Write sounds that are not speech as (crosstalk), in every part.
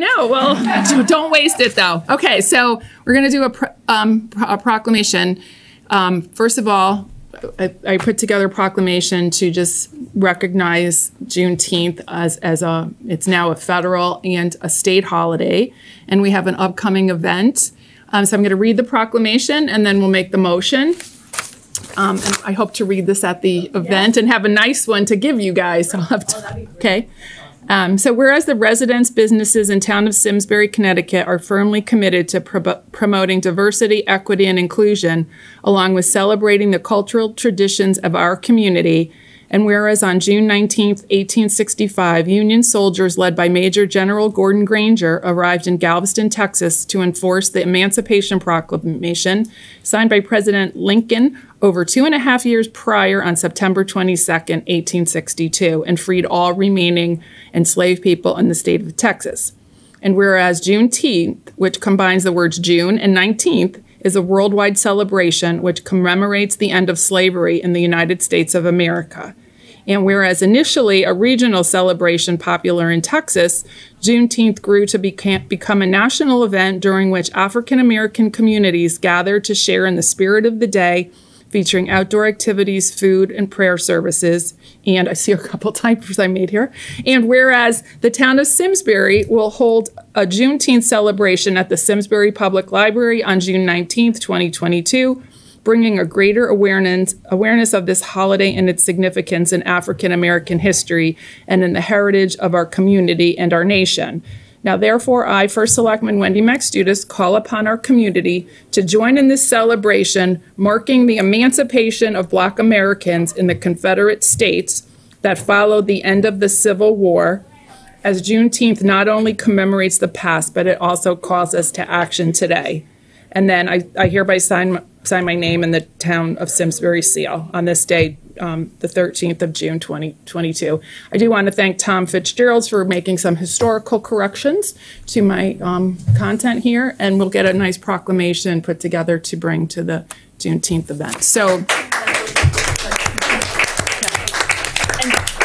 No, well, (laughs) don't waste it though. Okay, so we're going to do a, pro- um, pro- a proclamation. Um, first of all, I, I put together a proclamation to just recognize Juneteenth as, as a, it's now a federal and a state holiday. And we have an upcoming event. Um, so I'm going to read the proclamation and then we'll make the motion. Um, and I hope to read this at the event and have a nice one to give you guys. (laughs) I'll have to, okay. Um, so, whereas the residents, businesses, and town of Simsbury, Connecticut are firmly committed to pro- promoting diversity, equity, and inclusion, along with celebrating the cultural traditions of our community, and whereas on June 19, 1865, Union soldiers led by Major General Gordon Granger arrived in Galveston, Texas to enforce the Emancipation Proclamation signed by President Lincoln over two and a half years prior on September 22, 1862, and freed all remaining enslaved people in the state of Texas. And whereas Juneteenth, which combines the words June and 19th, is a worldwide celebration which commemorates the end of slavery in the United States of America. And whereas initially a regional celebration popular in Texas, Juneteenth grew to become a national event during which African American communities gathered to share in the spirit of the day featuring outdoor activities, food, and prayer services. And I see a (laughs) couple typos I made here. And whereas the town of Simsbury will hold a Juneteenth celebration at the Simsbury Public Library on June 19th, 2022, bringing a greater awareness, awareness of this holiday and its significance in African American history and in the heritage of our community and our nation. Now, therefore, I, First Selectman Wendy Mackstutis, call upon our community to join in this celebration marking the emancipation of Black Americans in the Confederate States that followed the end of the Civil War, as Juneteenth not only commemorates the past, but it also calls us to action today. And then I, I hereby sign, sign my name in the town of Simsbury seal on this day, um, the 13th of June 2022. I do want to thank Tom Fitzgerald for making some historical corrections to my um, content here, and we'll get a nice proclamation put together to bring to the Juneteenth event. So,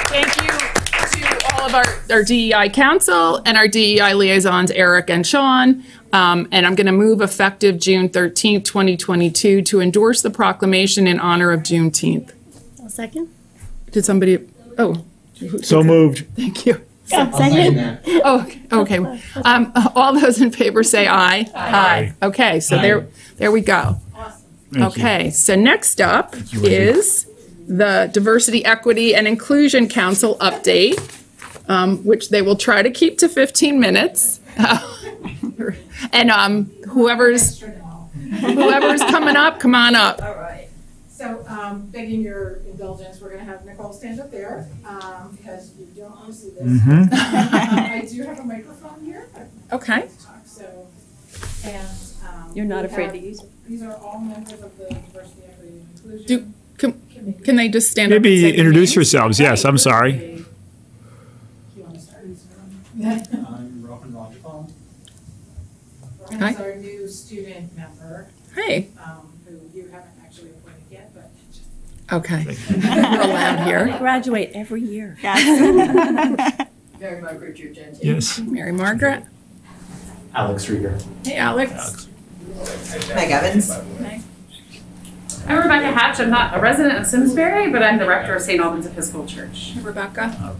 thank you to all of our, our DEI council and our DEI liaisons, Eric and Sean. Um, and I'm going to move effective June 13th, 2022, to endorse the proclamation in honor of Juneteenth. A second? Did somebody? Oh, So moved. thank you. Second? Oh, okay. Um, all those in favor say aye. Aye. Okay, so there, there we go. Thank you. Okay, so next up you, is the Diversity, Equity, and Inclusion Council update, um, which they will try to keep to 15 minutes. (laughs) And um, whoever's, whoever's coming up, come on up. All right. So, um, begging your indulgence, we're gonna have Nicole stand up there, um, because you don't want to see this. Um, I do have a microphone here. Okay. Talk, So, and, um. You're not afraid have- to use it? These are all members of the diversity, equity, and inclusion. Do, can, can they just stand up? Maybe introduce yourselves. Yes, I'm sorry. You wanna start? I'm Rohan Rajapal. Ryan Hi. is our new student member, Hey, um, who you haven't actually appointed yet, but just okay. We're allowed here. (laughs) Graduate every year. very (laughs) Margaret Gentile. Yes. Mary Margaret. Alex Rieger. Hey, Alex. Meg Evans. I'm Rebecca Hatch. I'm not a resident of Simsbury, but I'm the rector of St. Albans Episcopal Church. Rebecca.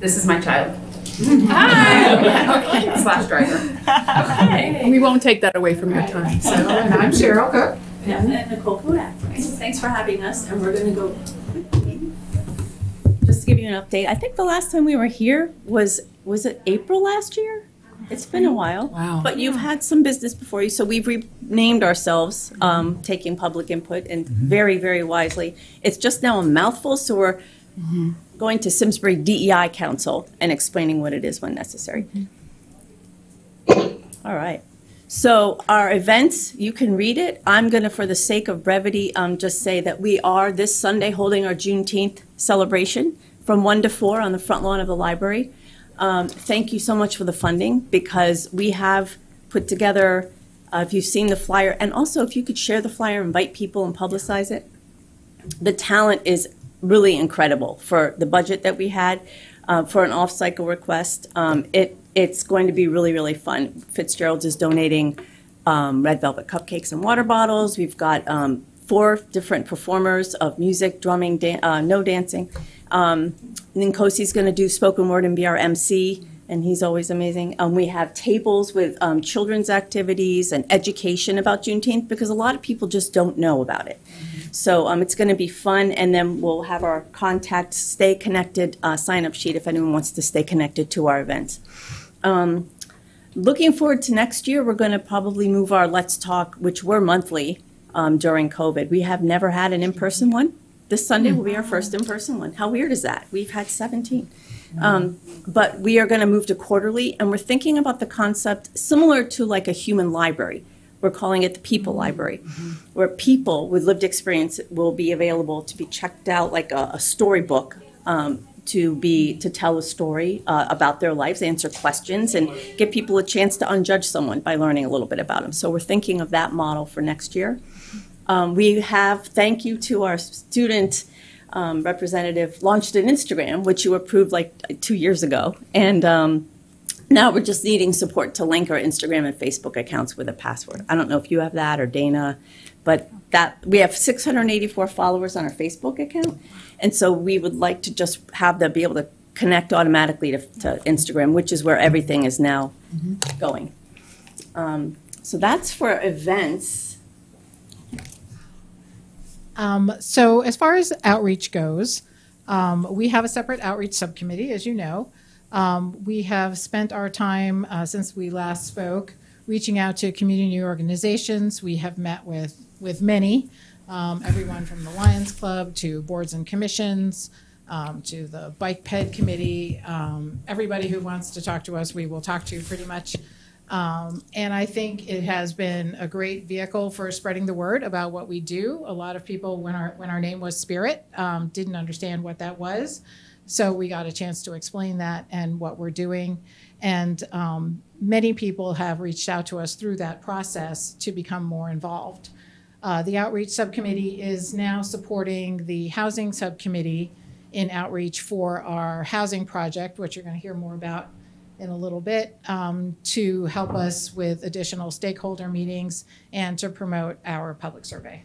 This is my child Hi. okay. slash driver. Okay. We won't take that away from your time. So, and I'm Cheryl Cook. And Nicole Kodak. Thanks for having us, and we're gonna go. Just to give you an update, I think the last time we were here was, was it April last year? It's been a while. Wow. But you've had some business before you, so we've renamed ourselves, um, taking public input and very, very wisely. It's just now a mouthful, so we're going to Simsbury DEI Council and explaining what it is when necessary. All right. So our events, you can read it. I'm going to, for the sake of brevity, um, just say that we are this Sunday holding our Juneteenth celebration from 1 to 4 on the front lawn of the library. Um, thank you so much for the funding because we have put together, uh, if you've seen the flyer, and also if you could share the flyer, invite people and publicize it. The talent is really incredible for the budget that we had uh, for an off-cycle request. Um, it it's going to be really, really fun. Fitzgerald's is donating um, red velvet cupcakes and water bottles. We've got um, four different performers of music, drumming, uh, no dancing. Um, Ninkosi's going to do spoken word and be our MC, and he's always amazing. Um, we have tables with um, children's activities and education about Juneteenth because a lot of people just don't know about it. So um, it's going to be fun, and then we'll have our contact stay connected uh, sign up sheet if anyone wants to stay connected to our events. Um, looking forward to next year, we're going to probably move our Let's Talk, which were monthly um, during COVID. We have never had an in person one. This Sunday will be our first in person one. How weird is that? We've had 17. Um, but we are going to move to quarterly, and we're thinking about the concept similar to like a human library. We're calling it the People Library, where people with lived experience will be available to be checked out like a, a storybook um, to be to tell a story uh, about their lives, answer questions, and give people a chance to unjudge someone by learning a little bit about them. So we're thinking of that model for next year. Um, we have thank you to our student um, representative launched an Instagram, which you approved like two years ago, and um, now we're just needing support to link our Instagram and Facebook accounts with a password. I don't know if you have that or Dana, but that we have 684 followers on our Facebook account, and so we would like to just have them be able to connect automatically to, to Instagram, which is where everything is now going. Um, so that's for events. Um, so as far as outreach goes, um, we have a separate outreach subcommittee, as you know. Um, we have spent our time uh, since we last spoke reaching out to community organizations. We have met with with many, um, everyone from the Lions Club to boards and commissions. Um, to the bike ped committee, um, everybody who wants to talk to us, we will talk to pretty much. Um, and I think it has been a great vehicle for spreading the word about what we do. A lot of people, when our when our name was Spirit, um, didn't understand what that was, so we got a chance to explain that and what we're doing. And um, many people have reached out to us through that process to become more involved. Uh, the outreach subcommittee is now supporting the housing subcommittee in outreach for our housing project, which you're going to hear more about in a little bit um, to help us with additional stakeholder meetings and to promote our public survey.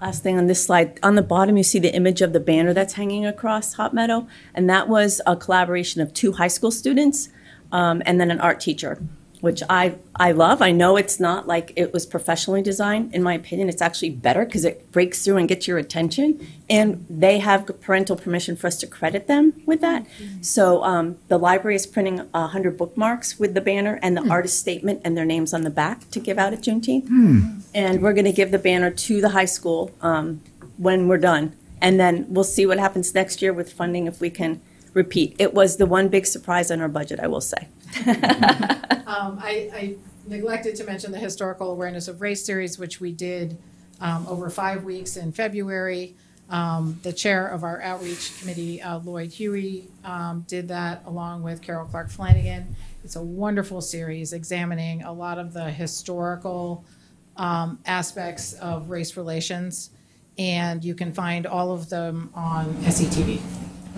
Last thing on this slide, on the bottom, you see the image of the banner that's hanging across Hop Meadow, and that was a collaboration of two high school students um, and then an art teacher, which I I love. I know it's not like it was professionally designed. In my opinion, it's actually better because it breaks through and gets your attention, and they have parental permission for us to credit them with that. So um, the library is printing hundred bookmarks with the banner and the artist statement and their names on the back to give out at Juneteenth and we're going to give the banner to the high school um, when we're done. And then we'll see what happens next year with funding if we can repeat. It was the one big surprise on our budget, I will say. Um, I, I neglected to mention the Historical Awareness of Race series, which we did um, over five weeks in February. Um, the chair of our outreach committee, uh, Lloyd Huey, um, did that along with Carol Clark Flanagan. It's a wonderful series examining a lot of the historical um, aspects of race relations, and you can find all of them on SCTV.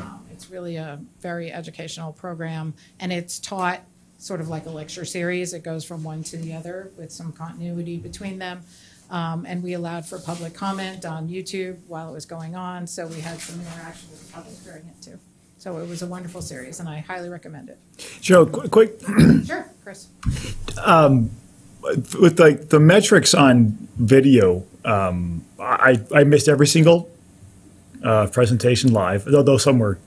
Um, It's really a very educational program, and it's taught sort of like a lecture series. It goes from one to the other with some continuity between them. Um, and we allowed for public comment on YouTube while it was going on, so we had some interaction with the public during it too. So it was a wonderful series, and I highly recommend it. Qu- quick, (clears throat) Sure, Chris. with like the metrics on video, um, I, I missed every single uh, presentation live, although some were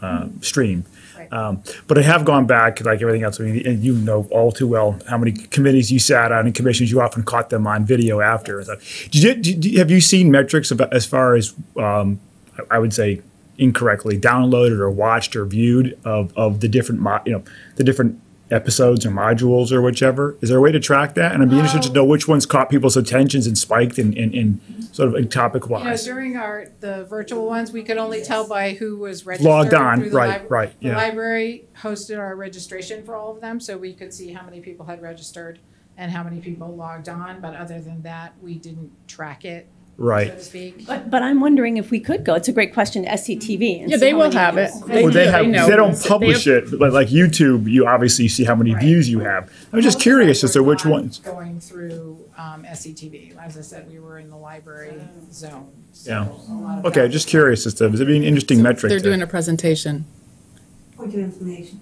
uh, streamed. Um, but I have gone back, like everything else, I mean, and you know all too well how many committees you sat on and commissions you often caught them on video after. Did you, did you- have you seen metrics about, as far as, um, I would say incorrectly, downloaded or watched or viewed of, of the different, you know, the different episodes or modules or whichever? Is there a way to track that? And I'd be interested to um, know which ones caught people's attentions and spiked in, in, in sort of topic You know, wise. during our, the virtual ones, we could only tell by who was registered. Logged on, through the right, lib- right, The yeah. library hosted our registration for all of them, so we could see how many people had registered and how many people logged on, but other than that, we didn't track it Right. So to speak. But, but I'm wondering if we could go, it's a great question to SCTV. and Yeah, see they how will many have it. views. They Well, they do, have, know. they don't They publish have- it, but like YouTube, you obviously see how many views you have. I'm just curious as to which ones. Going through um, SCTV. As I said, we were in the library zone. so Yeah. a lot of Okay, that- just curious as to, it'd be an interesting metric. They're to- doing a presentation. Point of information.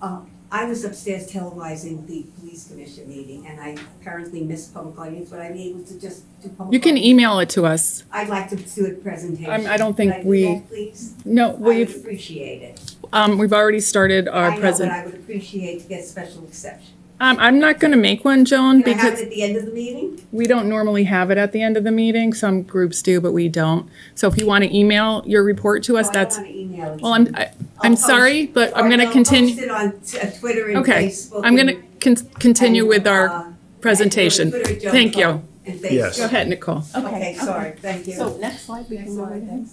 Uh, I was upstairs televising the police commission meeting, and I apparently missed public audience, but I'm able to just do public. You can audience. email it to us. I'd like to do a presentation. I'm- I don't think Could do we- that, Please? No, I would we've, appreciate it. um, we've already started I our know, but present. I would appreciate to get special exception. Um, I'm not gonna make one, Joan, Can I have because it at the end of the meeting? we don't normally have it at the end of the meeting. Some groups do, but we don't. So if you want to email your report to us, Oh, that's, I don't want to email it. well, I'm, I- I'm post- sorry, but I'm or gonna I'll continue. Post it on t- uh, Twitter and Okay, Facebook. I'm gonna and- con- continue and, with uh, our presentation. Twitter, Joe Thank you. And Facebook. Yes. Go ahead, Nicole. Okay, sorry, thank you. So next slide, we can Next go slide, right ahead.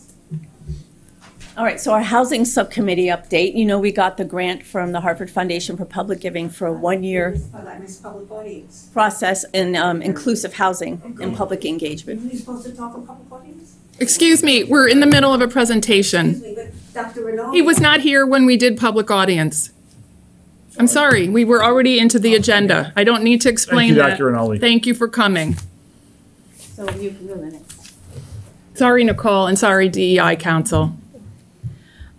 Thanks. All right, so our housing subcommittee update, you know, we got the grant from the Hartford Foundation for Public Giving for a one-year I miss public audience. process in um, inclusive housing and public engagement. Are you supposed to talk in public audience? Excuse me, we're in the middle of a presentation. Excuse me, but Dr. Renaud. He was not here when we did public audience. I'm sorry, we were already into the agenda. I don't need to explain you, that. Dr. Rinaldi. Thank you for coming. So you can go next. Sorry, Nicole, and sorry, DEI Council.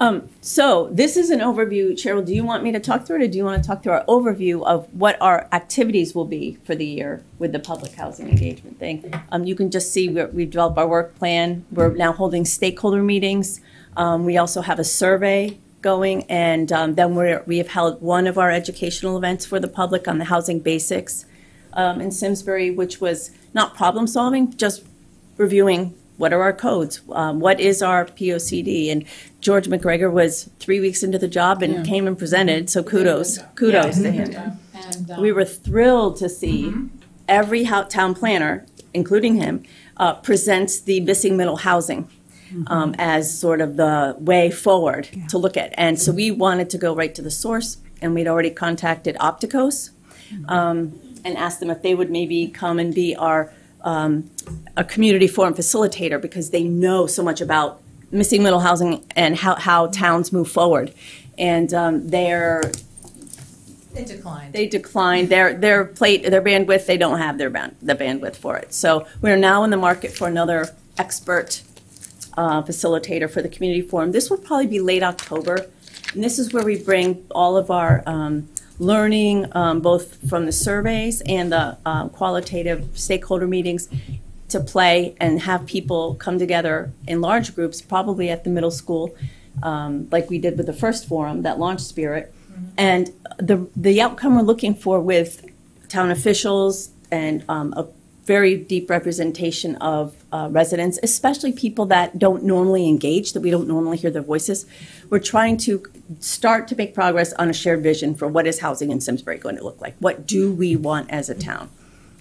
Um, so this is an overview. Cheryl, do you want me to talk through it, or do you want to talk through our overview of what our activities will be for the year with the public housing engagement thing? Um, you can just see we're, we've developed our work plan. We're now holding stakeholder meetings. Um, we also have a survey going, and um, then we have held one of our educational events for the public on the housing basics um, in Simsbury, which was not problem solving, just reviewing what are our codes, um, what is our POCD, and George McGregor was three weeks into the job and came and presented. So kudos, kudos to him. And, um, We were thrilled to see every town planner, including him, uh, presents the missing middle housing um, as sort of the way forward to look at. And so we wanted to go right to the source, and we'd already contacted Opticos um, and asked them if they would maybe come and be our um, a community forum facilitator because they know so much about missing middle housing and how, how towns move forward. And um, they're It declined. they declined their their plate their bandwidth they don't have their band, the bandwidth for it so we're now in the market for another expert uh, facilitator for the community forum this will probably be late october and this is where we bring all of our um, learning um, both from the surveys and the uh, qualitative stakeholder meetings to play and have people come together in large groups probably at the middle school um, like we did with the first forum that launched spirit. And the, the outcome we're looking for with town officials and um, a very deep representation of uh, residents, especially people that don't normally engage, that we don't normally hear their voices. We're trying to start to make progress on a shared vision for what is housing in Simsbury going to look like. What do we want as a town?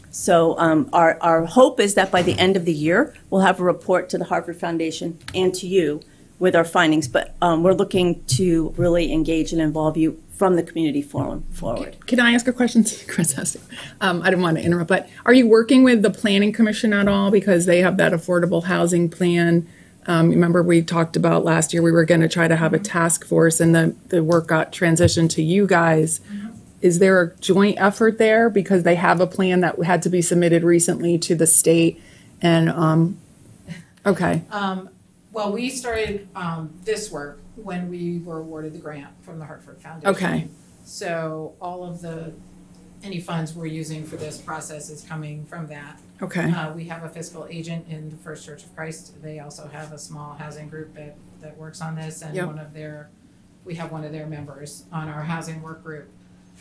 So um, our, our hope is that by the end of the year, we'll have a report to the Hartford Foundation and to you with our findings. But um, we're looking to really engage and involve you from the community forum forward. Can I ask a question? (laughs) Chris has. Um, I didn't want to interrupt, but are you working with the Planning Commission at all because they have that affordable housing plan? Um, remember, we talked about last year we were going to try to have a task force, and the the work got transitioned to you guys. Is there a joint effort there because they have a plan that had to be submitted recently to the state? And um, okay, Well, we started um, this work when we were awarded the grant from the Hartford Foundation. Okay. So all of the, any funds we're using for this process is coming from that. okay, Uh, We have a fiscal agent in the First Church of Christ. They also have a small housing group that, that works on this. And Yep. one of their, we have one of their members on our housing work group.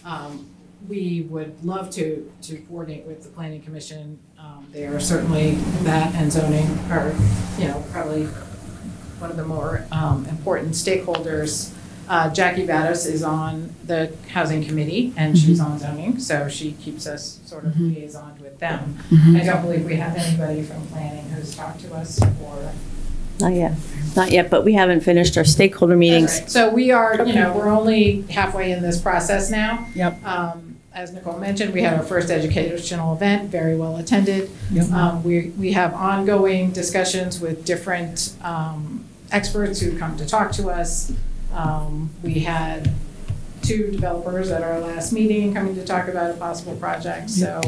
Um, We would love to, to coordinate with the planning commission. Um, They are certainly, that and zoning are, you know, probably one of the more um, important stakeholders. Uh, Jackie Vados is on the housing committee and she's on zoning, so she keeps us sort of liaisoned with them. I don't believe we have anybody from planning who's talked to us or. Not yet, not yet, but we haven't finished our stakeholder meetings. So we are, you know, we're only halfway in this process now. Yep. Um, as Nicole mentioned, we had our first educational event, very well attended. Um, we, we have ongoing discussions with different, um, experts who come to talk to us. Um, we had two developers at our last meeting coming to talk about a possible project, so.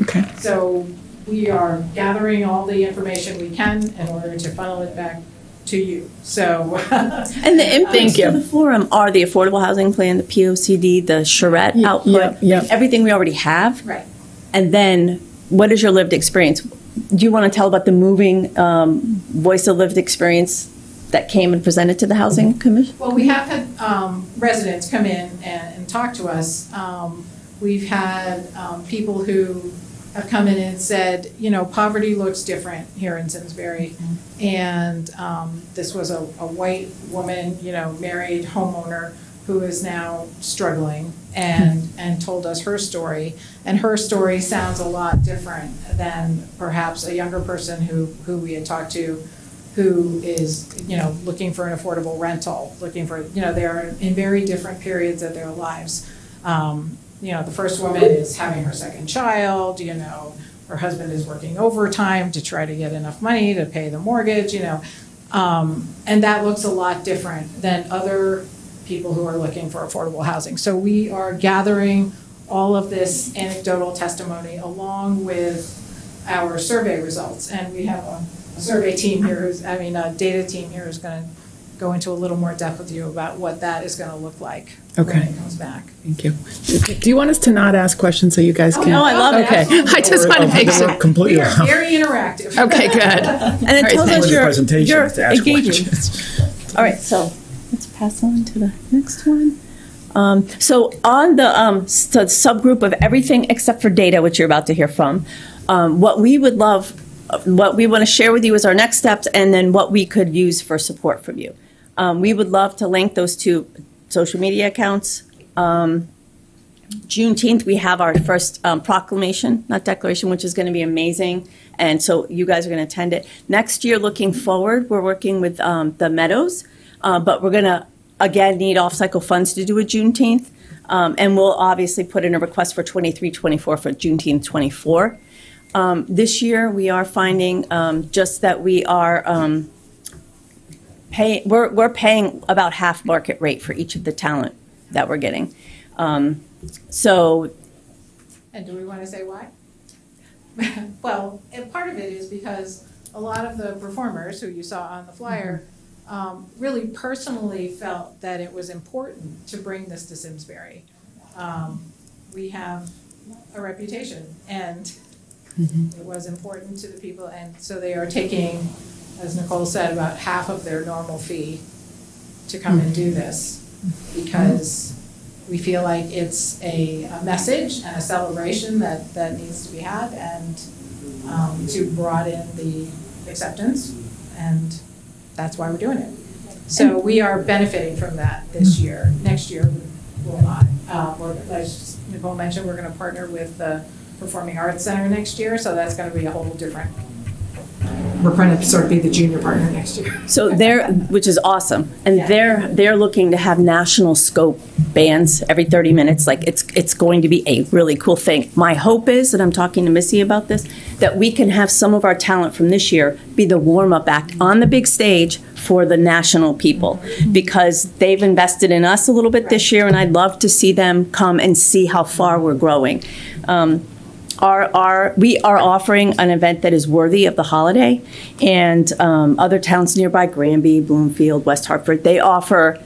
Okay. So we are gathering all the information we can in order to funnel it back to you, so. (laughs) And the inputs Thank you. to the forum are the affordable housing plan, the P O C D, the charrette yeah, output, yeah. everything we already have. Right. And then, what is your lived experience? Do you want to tell about the moving um, voice of lived experience that came and presented to the housing commission? Well, we have had um, residents come in and, and talk to us. Um, We've had um, people who have come in and said, you know, poverty looks different here in Simsbury. And um, this was a, a white woman, you know, married homeowner who is now struggling and, and told us her story. And her story sounds a lot different than perhaps a younger person who, who we had talked to who is, you know, looking for an affordable rental, looking for, you know, they're in very different periods of their lives. Um, you know, the first woman is having her second child, you know, her husband is working overtime to try to get enough money to pay the mortgage, you know. Um, and that looks a lot different than other people who are looking for affordable housing. So we are gathering all of this anecdotal testimony along with our survey results. And we have a, survey team here who's, I mean, a data team here who's going to go into a little more depth with you about what that is going to look like when Okay. it comes back. Thank you. Do you want us to not ask questions so you guys can? no, I love it. Okay, I just want to make We're sure. completely. We are very interactive. Okay, good. (laughs) And it All right, tells us you. you're, Presentations you're to ask engaging. questions. (laughs) All right, so let's pass on to the next one. Um, so on the um, s- the subgroup of everything except for data, which you're about to hear from, um, what we would love, what we want to share with you is our next steps, and then what we could use for support from you. Um, we would love to link those two social media accounts. Um, Juneteenth, we have our first um, proclamation, not declaration, which is going to be amazing. And so you guys are going to attend it. Next year, looking forward, we're working with um, the Meadows, uh, but we're going to, again, need off-cycle funds to do a Juneteenth. Um, and we'll obviously put in a request for 23, 24 for Juneteenth 24. Um, this year, we are finding um, just that we are um, pay, we're, we're paying about half market rate for each of the talent that we're getting. Um, so And do we want to say why? (laughs) Well, and part of it is because a lot of the performers who you saw on the flyer um, really personally felt that it was important to bring this to Simsbury. Um, We have a reputation and it was important to the people and so they are taking, as Nicole said, about half of their normal fee to come and do this because we feel like it's a, a message and a celebration that, that needs to be had and um, to broaden the acceptance, and that's why we're doing it. So we are benefiting from that this year. Next year, we will not. Uh, we're, as Nicole mentioned, we're gonna partner with the Performing Arts Center next year, so that's gonna be a whole different. We're gonna sort of be the junior partner next year. So they're, which is awesome, and Yeah. they're they're looking to have national scope bands every 30 minutes. Like it's it's going to be a really cool thing. My hope is, and I'm talking to Missy about this, that we can have some of our talent from this year be the warm up act on the big stage for the national people, because they've invested in us a little bit this year, and I'd love to see them come and see how far we're growing. Um, our, our, we are offering an event that is worthy of the holiday, and um, other towns nearby, Granby, Bloomfield, West Hartford, they offer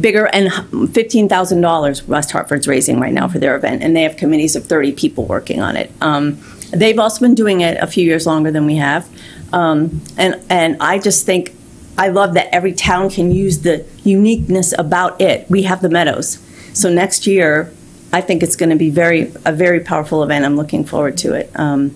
bigger and fifteen thousand dollars. West Hartford's raising right now for their event, and they have committees of thirty people working on it. Um, they've also been doing it a few years longer than we have, um, and and I just think I love that every town can use the uniqueness about it. We have the meadows, so next year I think it's going to be very a very powerful event. I'm looking forward to it. Um,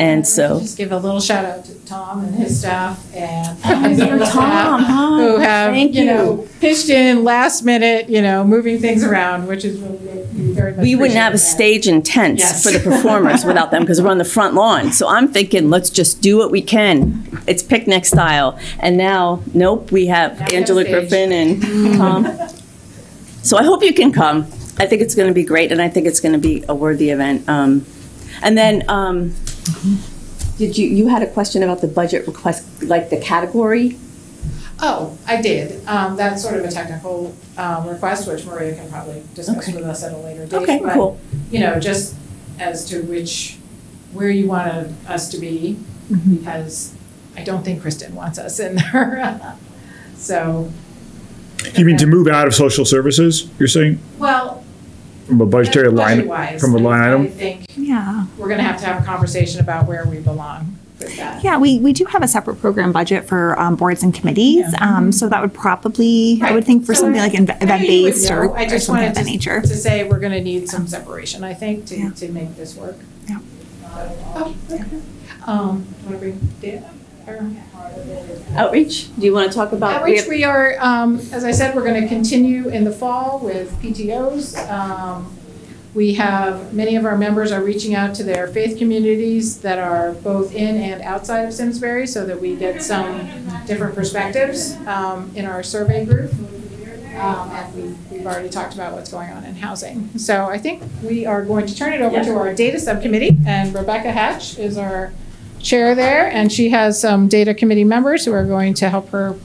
and so, Just give a little shout out to Tom and his staff and (laughs) his Tom, staff who have, Thank you you. know, pitched in last minute, you know, moving things around, which is really, we very much we wouldn't have a that. stage and tents Yes. for the performers without them because we're on the front lawn. So I'm thinking, let's just do what we can. It's picnic style. And now, nope, we have Now Angela. Griffin and (laughs) Tom. So I hope you can come. I think it's going to be great, and I think it's going to be a worthy event. Um, and then, um, did you you had a question about the budget request, like the category? Oh, I did. Um, that's sort of a technical, um, request, which Maria can probably discuss Okay. with us at a later date. Okay, but, cool. You know, just as to which, where you wanted us to be, Mm-hmm. because I don't think Kristen wants us in there. (laughs) So, You mean to move out of social services, you're saying, well, from a budgetary line, budget-wise, from a line I- I item? think Yeah. we're gonna have to have a conversation about where we belong with that. Yeah, we, we do have a separate program budget for um, boards and committees. Um, so that would probably, I would think for So something like event you would based know. or, I or just something wanted of that to- nature. To say we're gonna need some separation, I think, to, Yeah. to make this work. Yeah. Oh, okay. Um, wanna bring Dan? Or- Outreach? Do you want to talk about? Outreach, we are, um, as I said, we're gonna continue in the fall with PTOs. Um, we have, many of our members are reaching out to their faith communities that are both in and outside of Simsbury so that we get some different perspectives, um, in our survey group. Um, and we've, we've already talked about what's going on in housing. So I think we are going to turn it over to our data subcommittee, and Rebecca Hatch is our chair there, and she has some data committee members who are going to help her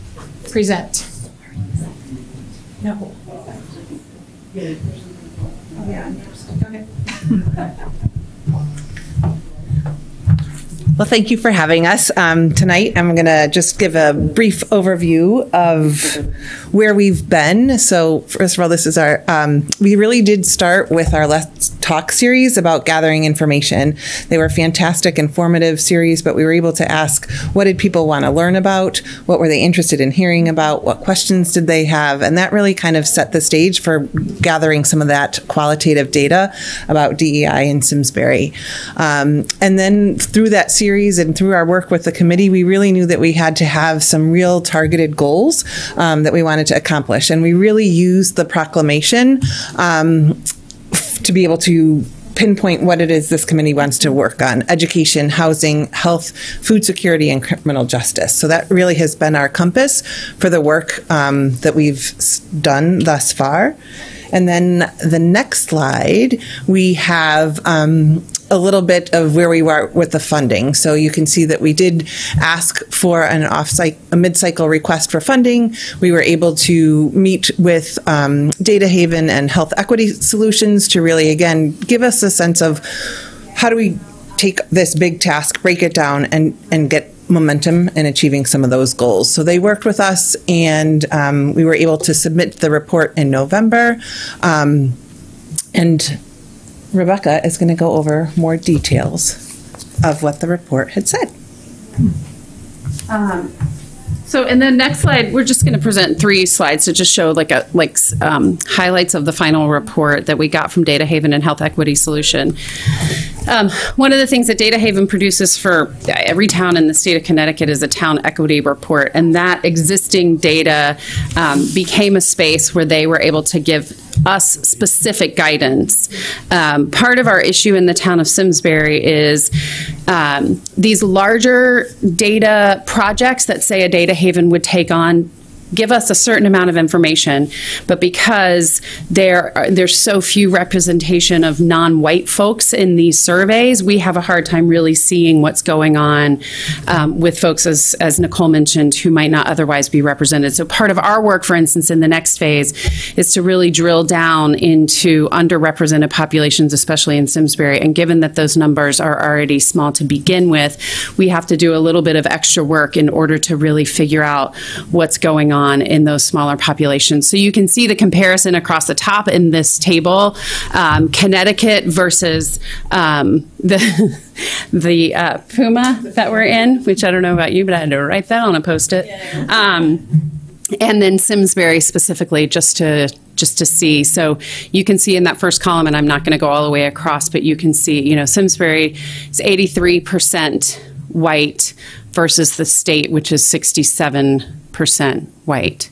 present. No. (laughs) Well, thank you for having us. Um, tonight, I'm going to just give a brief overview of where we've been. So, first of all, this is our, um, we really did start with our Let's Talk series about gathering information. They were fantastic, informative series, but we were able to ask what did people want to learn about? What were they interested in hearing about? What questions did they have? And that really kind of set the stage for gathering some of that qualitative data about DEI in Simsbury. Um, and then through that series and through our work with the committee, we really knew that we had to have some real targeted goals um, that we wanted to accomplish. And we really used the proclamation um, to be able to pinpoint what it is this committee wants to work on education, housing, health, food security, and criminal justice. So that really has been our compass for the work um, that we've done thus far. And then the next slide, we have um, a little bit of where we were with the funding. So you can see that we did ask for an off-site, a mid-cycle request for funding. We were able to meet with um, Data Haven and Health Equity Solutions to really, again, give us a sense of how do we take this big task, break it down, and and get momentum in achieving some of those goals. So they worked with us, and um, we were able to submit the report in November. Um, and Rebecca is going to go over more details of what the report had said. So in the next slide, we're just going to present three slides to just show like a like um, highlights of the final report that we got from Data Haven and Health Equity Solution. Um, one of the things that Data Haven produces for every town in the state of Connecticut is a town equity report, and that existing data um, became a space where they were able to give us specific guidance. Um, part of our issue in the town of Simsbury is um, these larger data projects that say a data haven would take on give us a certain amount of information, but because there there's so few representation of non-white folks in these surveys, we have a hard time really seeing what's going on um, with folks, as, as Nicole mentioned, who might not otherwise be represented. So part of our work, for instance, in the next phase, is to really drill down into underrepresented populations, especially in Simsbury. And given that those numbers are already small to begin with, we have to do a little bit of extra work in order to really figure out what's going on in those smaller populations. So you can see the comparison across the top in this table, um, Connecticut versus um, the (laughs) the uh, Puma that we're in, which I don't know about you, but I had to write that on a post-it. Um, and then Simsbury specifically, just to just to see. So you can see in that first column, and I'm not going to go all the way across, but you can see, you know, Simsbury is 83 percent white, versus the state, which is 67% white.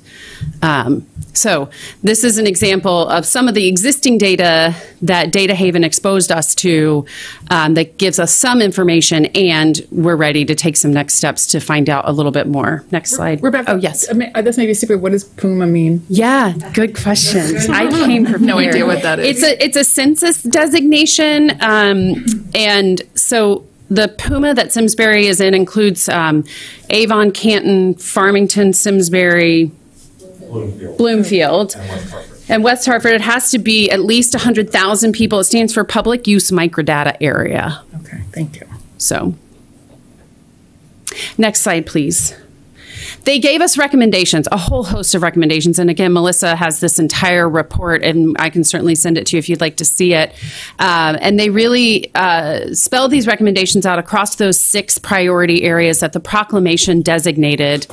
Um, so this is an example of some of the existing data that Data Haven exposed us to um, that gives us some information, and we're ready to take some next steps to find out a little bit more. Next slide. Rebecca. Oh, yes. I mean, this may be stupid. What does Puma mean? Yeah, good question. (laughs) I came prepared. No idea what that is. It's a it's a census designation, um, and so the Puma that Simsbury is in includes um, Avon, Canton, Farmington, Simsbury, Bloomfield. And West Hartford, it has to be at least 100,000 people. It stands for Public Use Microdata Area. Okay, thank you. So, next slide, please. They gave us recommendations, a whole host of recommendations. And again, Melissa has this entire report, and I can certainly send it to you if you'd like to see it. Um, and they really uh, spelled these recommendations out across those six priority areas that the proclamation designated.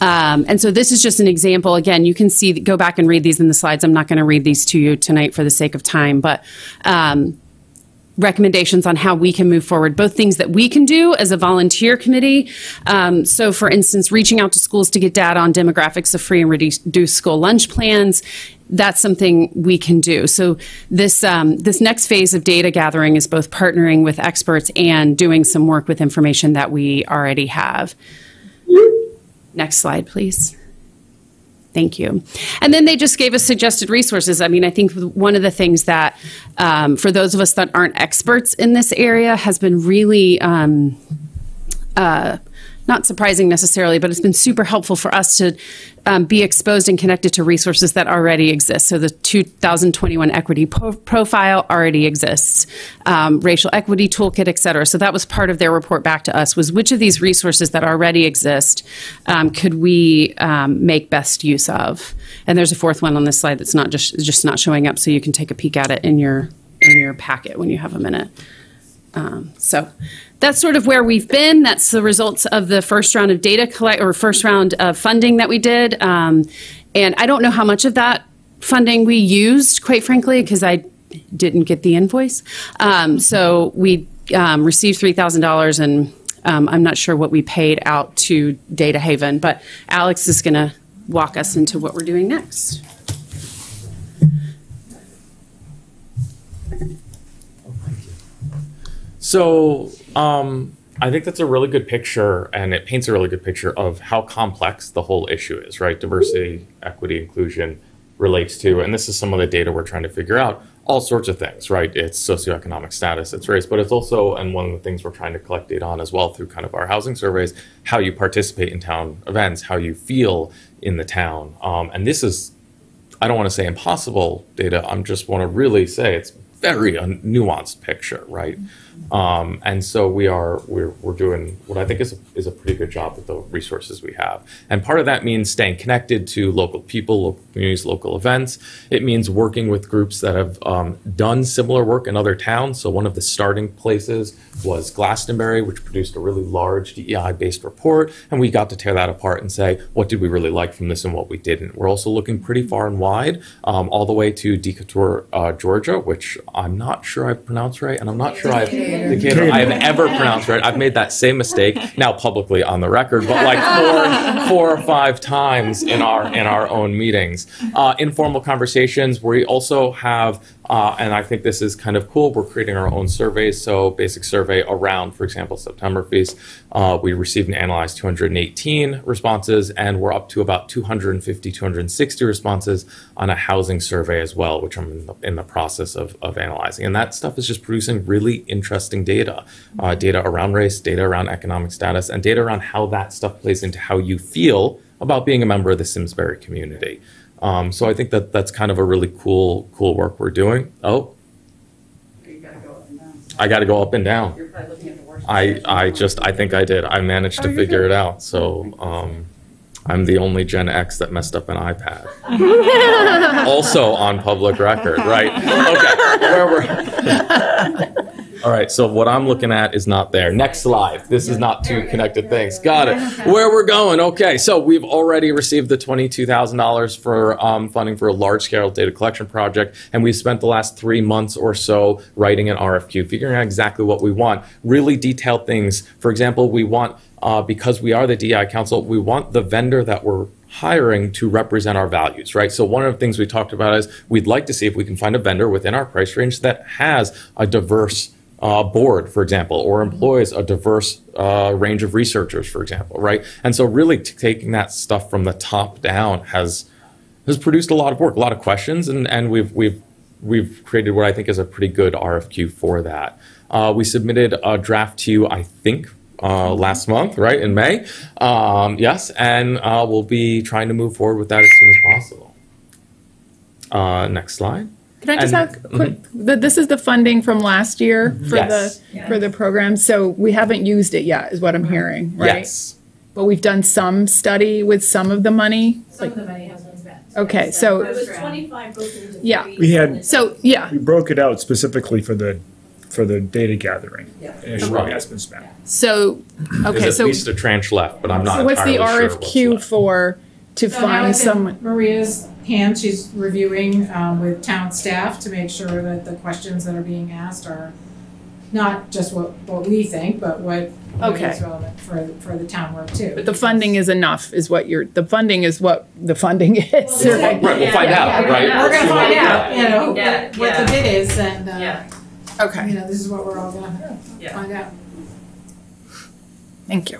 Um, and so this is just an example. Again, you can see, go back and read these in the slides. I'm not going to read these to you tonight for the sake of time, but um, recommendations on how we can move forward, both things that we can do as a volunteer committee. Um, so, for instance, reaching out to schools to get data on demographics of free and reduced school lunch plans. That's something we can do. So this um, this next phase of data gathering is both partnering with experts and doing some work with information that we already have. Next slide, please. Thank you. And then they just gave us suggested resources. I mean, I think one of the things that, um, for those of us that aren't experts in this area, has been really um, uh, not surprising necessarily, but it's been super helpful for us to um, be exposed and connected to resources that already exist. So the 2021 equity po- profile already exists, um, racial equity toolkit, et cetera. So that was part of their report back to us was which of these resources that already exist um, could we um, make best use of? And there's a fourth one on this slide that's not just just not showing up, so you can take a peek at it in your in your packet when you have a minute. Um, so that's sort of where we've been. That's the results of the first round of data collect or first round of funding that we did. Um, and I don't know how much of that funding we used, quite frankly, because I didn't get the invoice. Um, so we um, received three thousand dollars, and um, I'm not sure what we paid out to Data Haven. But Alex is going to walk us into what we're doing next. So um, I think that's a really good picture, and it paints a really good picture of how complex the whole issue is, right? Diversity, equity, inclusion relates to, and this is some of the data we're trying to figure out. All sorts of things, right? It's socioeconomic status, it's race, but it's also, and one of the things we're trying to collect data on as well through kind of our housing surveys, how you participate in town events, how you feel in the town. Um, and this is, I don't want to say impossible data, I'm just want to really say it's very a nuanced picture, right? Um, and so we are we're, we're doing what I think is a, is a pretty good job with the resources we have. And part of that means staying connected to local people, local communities, local events. It means working with groups that have um, done similar work in other towns. So one of the starting places was Glastonbury, which produced a really large DEI based report, and we got to tear that apart and say what did we really like from this and what we didn't. We're also looking pretty far and wide, um, all the way to Decatur, uh, Georgia, which I'm not sure I pronounced right, and I'm not sure I've Decatur I have ever pronounced right. I've made that same mistake (laughs) now publicly on the record, but like four, four or five times in our in our own meetings. Uh, informal conversations. We also have uh, and I think this is kind of cool. We're creating our own surveys. So, basic survey around, for example, September Feast. Uh, we received and analyzed 218 responses, and we're up to about 250, 260 responses on a housing survey as well, which I'm in the, in the process of, of analyzing. And that stuff is just producing really interesting data uh, data around race, data around economic status, and data around how that stuff plays into how you feel about being a member of the Simsbury community. Um, so I think that that's kind of a really cool, cool work we're doing. Oh, I got to go up and down. I, I just, I think I did. I managed to figure it out. So um, I'm the only Gen X that messed up an iPad. (laughs) also on public record, right? Okay, where we're. (laughs) All right, so what I'm looking at is not there. Next slide. This is not two connected things. Got it. (laughs) Where we're going. Okay, so we've already received the $22,000 for um, funding for a large scale data collection project, and we've spent the last three months or so writing an RFQ, figuring out exactly what we want, really detailed things. For example, we want, uh, because we are the DI Council, we want the vendor that we're hiring to represent our values, right? So one of the things we talked about is we'd like to see if we can find a vendor within our price range that has a diverse uh, board, for example, or employs a diverse uh, range of researchers, for example, right? And so really t- taking that stuff from the top down has has produced a lot of work, a lot of questions, and, and we've we've we've created what I think is a pretty good RFQ for that. Uh, we submitted a draft to you, I think, uh, last month, right in May. Um, yes, and uh, we'll be trying to move forward with that as soon as possible. Uh, next slide. Can I just And- ask, quick, mm-hmm. th- this is the funding from last year for Yes. the, for the program, so we haven't used it yet, is what I'm hearing, right? Yes. But we've done some study with some of the money? Some of the money has been spent. Okay, so, It was 25 broken Yeah. We had- so, yeah, We broke it out specifically for the, for the data gathering. Yeah. Initially, Right. that's been spent. so, okay, There's so, at least a tranche left, but I'm not so what's the entirely sure what's RFQ for to So find someone? Maria's hands, she's reviewing um, with town staff to make sure that the questions that are being asked are not just what, what we think, but what what Okay. is relevant for, for the town work too. But the funding is enough, is what you're, the funding is what the funding (laughs) is, Well, right? Right, we'll find out, Yeah, right? We're gonna find out, you know, Yeah, what, what the bid is and, uh, Yeah. you know, this is what we're all gonna Yeah. find out. thank you.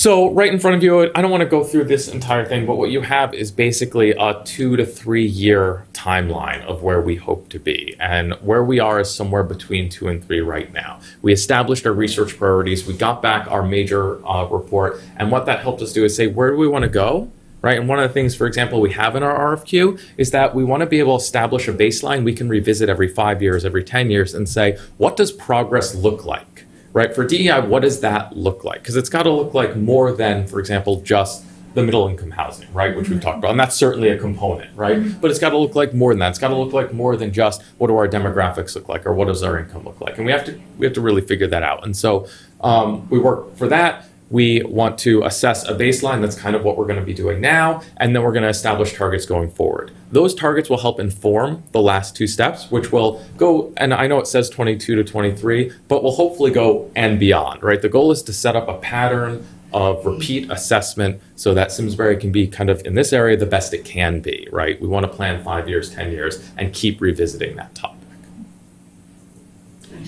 So right in front of you, I don't want to go through this entire thing, but what you have is basically a two to three year timeline of where we hope to be. And where we are is somewhere between two and three right now. We established our research priorities. We got back our major uh, report. And what that helped us do is say, where do we want to go? Right. And one of the things, for example, we have in our RFQ is that we want to be able to establish a baseline we can revisit every five years, every 10 years, and say, what does progress look like? Right? For DEI, what does that look like? Because it's got to look like more than, for example, just the middle income housing, right? Which we've talked about. And that's certainly a component, right? But it's got to look like more than that. It's got to look like more than just what do our demographics look like or what does our income look like? And we have to we have to really figure that out. And so um, we work for that. We want to assess a baseline. That's kind of what we're going to be doing now. And then we're going to establish targets going forward. Those targets will help inform the last two steps, which will go, and I know it says 22 to 23, but will hopefully go and beyond, right? The goal is to set up a pattern of repeat assessment so that Simsbury can be kind of in this area the best it can be, right? We want to plan five years, 10 years, and keep revisiting that topic.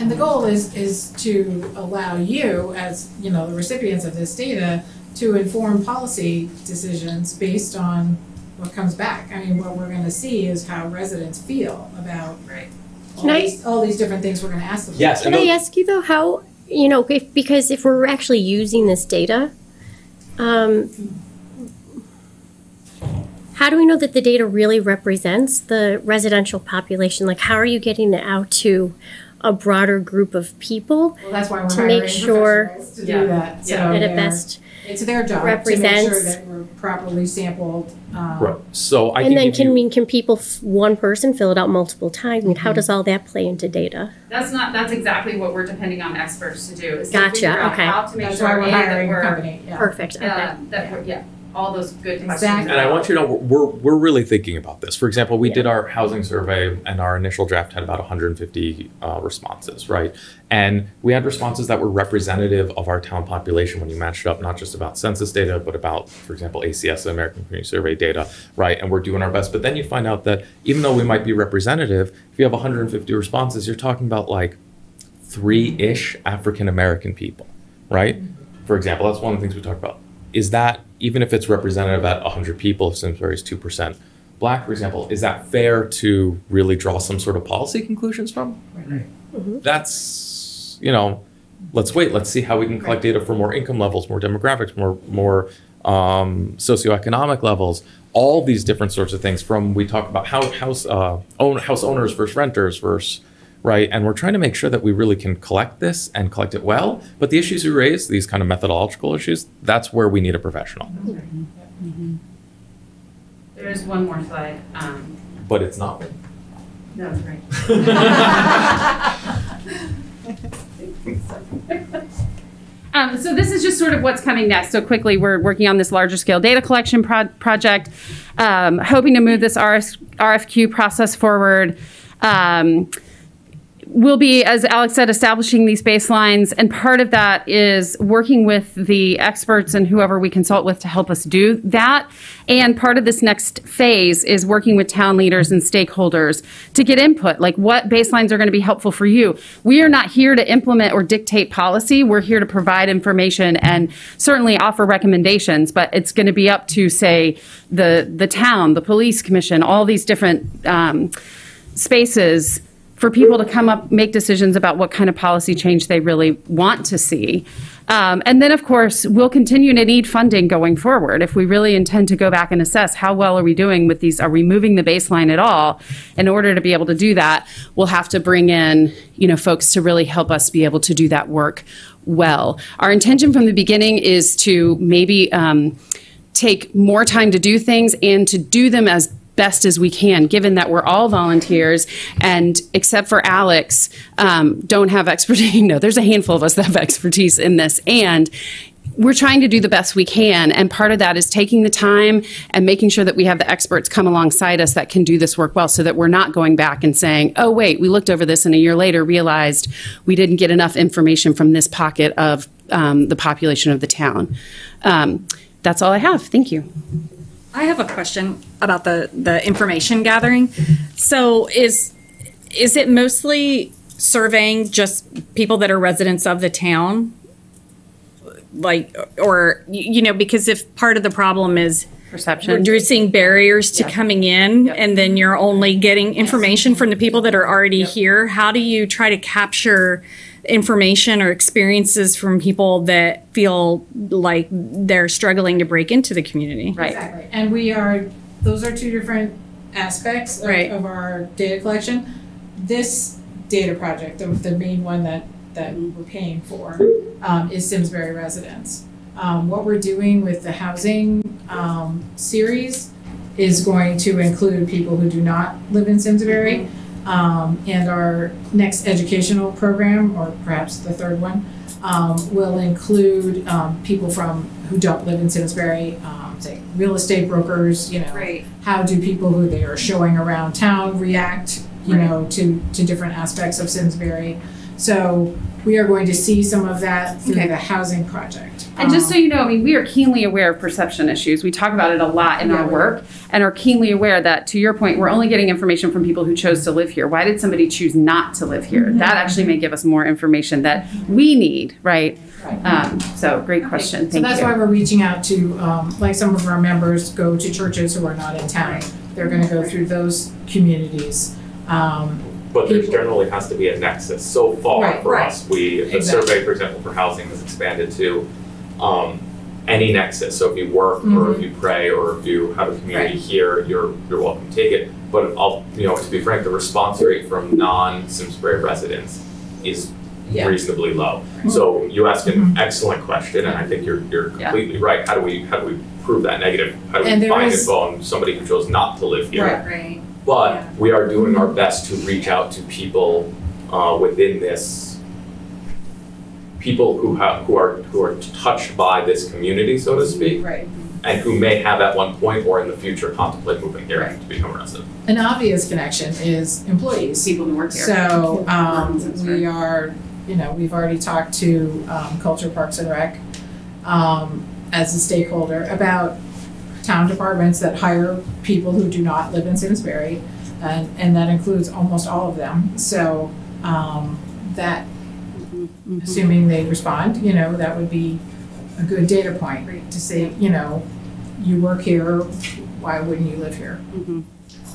And the goal is, is to allow you, as, you know, the recipients of this data, to inform policy decisions based on what comes back. I mean, what we're gonna see is how residents feel about all Can I- these, all these different things we're gonna ask them. Yes, Can I those- ask you though, how, you know, if, because if we're actually using this data, um, how do we know that the data really represents the residential population? Like, how are you getting it out to a broader group of people Well, that's why we're to make sure professionals to Yeah. do that, so that it they're- best? It's their job to make sure represents- that we're properly sampled, um, Right. So I And then give can, you, mean, can people, f- one person fill it out multiple times? And how does all that play into data? That's not, that's exactly what we're depending on experts to do, is to Gotcha, figure out okay. how to make that's sure, why A, we're that hiring a we're, company, yeah. Perfect, okay. uh, that we're, yeah, all those good questions. Exactly. And I want you to know we're, we're really thinking about this. For example, we did our housing survey, and our initial draft had about 150 uh, responses, right? And we had responses that were representative of our town population when you matched it up, not just about census data, but about, for example, ACS, the American Community Survey data, right? And we're doing our best. But then you find out that even though we might be representative, if you have 150 responses, you're talking about like three ish African American people, right? For example, that's one of the things we talked about. Is that, even if it's representative at 100 people, if Simsbury is 2% black, for example, is that fair to really draw some sort of policy conclusions from? That's, you know, let's wait, let's see how we can collect data for more income levels, more demographics, more, more um, socioeconomic levels, all these different sorts of things from, we talk about house, house, uh, own, house owners versus renters versus right? And we're trying to make sure that we really can collect this and collect it well. But the issues you raise, these kind of methodological issues, that's where we need a professional. There's one more slide, um, But it's not. that's right. (laughs) Um, so this is just sort of what's coming next. So quickly, we're working on this larger scale data collection pro- project, um, hoping to move this RS- RFQ process forward. Um, we'll be, as Alex said, establishing these baselines, and part of that is working with the experts and whoever we consult with to help us do that. And part of this next phase is working with town leaders and stakeholders to get input, like what baselines are going to be helpful for you. We are not here to implement or dictate policy. We're here to provide information and certainly offer recommendations, but it's going to be up to, say, the the town, the police commission, all these different um, spaces for people to come up, make decisions about what kind of policy change they really want to see. Um, and then, of course, we'll continue to need funding going forward. If we really intend to go back and assess how well are we doing with these, are we moving the baseline at all? In order to be able to do that, we'll have to bring in, you know, folks to really help us be able to do that work well. Our intention from the beginning is to maybe um, take more time to do things and to do them as best as we can, given that we're all volunteers and except for Alex, um, don't have expertise. (laughs) no, there's a handful of us that have expertise in this. And we're trying to do the best we can. And part of that is taking the time and making sure that we have the experts come alongside us that can do this work well so that we're not going back and saying, oh, wait, we looked over this and a year later realized we didn't get enough information from this pocket of um, the population of the town. Um, that's all I have. Thank you. I have a question about the, the information gathering. So is is it mostly surveying just people that are residents of the town? Like, or, you know, because if part of the problem is Perception. reducing barriers to coming in, and then you're only getting information from the people that are already here, how do you try to capture information or experiences from people that feel like they're struggling to break into the community? Right. Exactly. And we are, those are two different aspects of, Right. of our data collection. This data project, the, the main one that, that we're paying for, um, is Simsbury residents. Um, what we're doing with the housing, um, series is going to include people who do not live in Simsbury. Um, and our next educational program, or perhaps the third one, um, will include, um, people from, who don't live in Simsbury, um, say, real estate brokers, you know. Right. How do people who they are showing around town react, you know, to, to different aspects of Simsbury? So we are going to see some of that through Okay. the housing project. And just so Um, you know, I mean, we are keenly aware of perception issues. We talk about it a lot in Yeah, our work and are keenly aware that, to your point, we're only getting information from people who chose to live here. Why did somebody choose not to live here? That actually may give us more information that we need, right? Right. Um, so, great question. Thank So that's you. why we're reaching out to, um, like some of our members go to churches who are not in town. They're gonna go through those communities. Um, But there generally has to be a nexus. So far Right, for right. us, we, the Exactly. survey, for example, for housing has expanded to um, any nexus. So if you work or if mm-hmm. you pray or if you have a community here, you're, you're welcome to take it. But I'll, you know, to be frank, the response rate from non-Simsbury residents is Yeah. reasonably low. Mm-hmm. So you ask an mm-hmm. excellent question, and I think you're, you're Yeah. completely right. How do we, how do we prove that negative? How do And we there find is- on somebody who chose not to live here? Right. Right. But we are doing our best to reach out to people uh, within this, people who have, who are, who are touched by this community, so to speak, Right. and who may have at one point or in the future contemplate moving here Right. to become a resident. An obvious connection is employees. People who work here. So, um, we are, you know, we've already talked to, um, Culture Parks and Rec, um, as a stakeholder about town departments that hire people who do not live in Simsbury, and, and that includes almost all of them. So, um, that, assuming they respond, you know, that would be a good data point to say, you know, you work here, why wouldn't you live here? Mhm.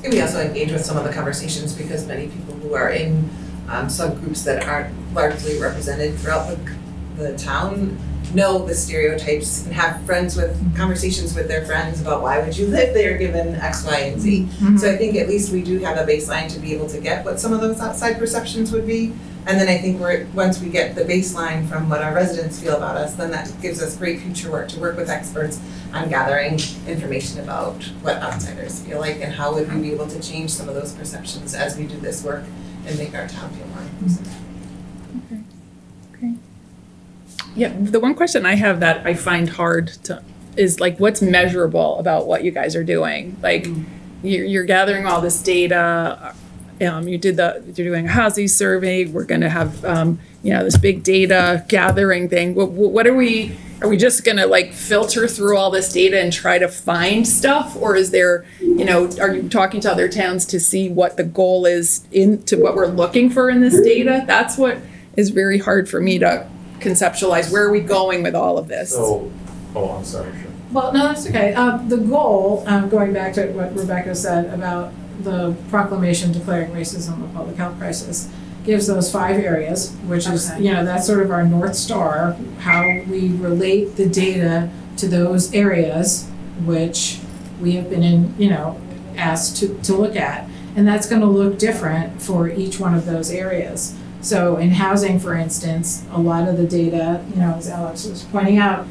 And we also engage with some of the conversations because many people who are in um, subgroups that aren't largely represented throughout the, the town know the stereotypes and have friends with mm-hmm. conversations with their friends about why would you live there given X, Y, and Z. Mm-hmm. So I think at least we do have a baseline to be able to get what some of those outside perceptions would be. And then I think we're, once we get the baseline from what our residents feel about us, then that gives us great future work to work with experts on gathering information about what outsiders feel like and how would we be able to change some of those perceptions as we do this work and make our town feel more inclusive. Yeah, the one question I have that I find hard to is like what's measurable about what you guys are doing. Like you're, you're gathering all this data. Um, you did the you're doing a housing survey. We're going to have um, you know this big data gathering thing. What, what are we? Are we just going to like filter through all this data and try to find stuff, or is there you know are you talking to other towns to see what the goal is into what we're looking for in this data? That's what is very hard for me to conceptualize. Where are we going with all of this? So, oh, I'm sorry. Sure. Well, no, that's okay. Um, the goal, um, going back to what Rebecca said about the proclamation declaring racism a public health crisis, gives those five areas, which is, Okay. you know, that's sort of our North Star, how we relate the data to those areas, which we have been in, you know, asked to, to look at. And that's gonna look different for each one of those areas. So in housing, for instance, a lot of the data, you know, as Alex was pointing out,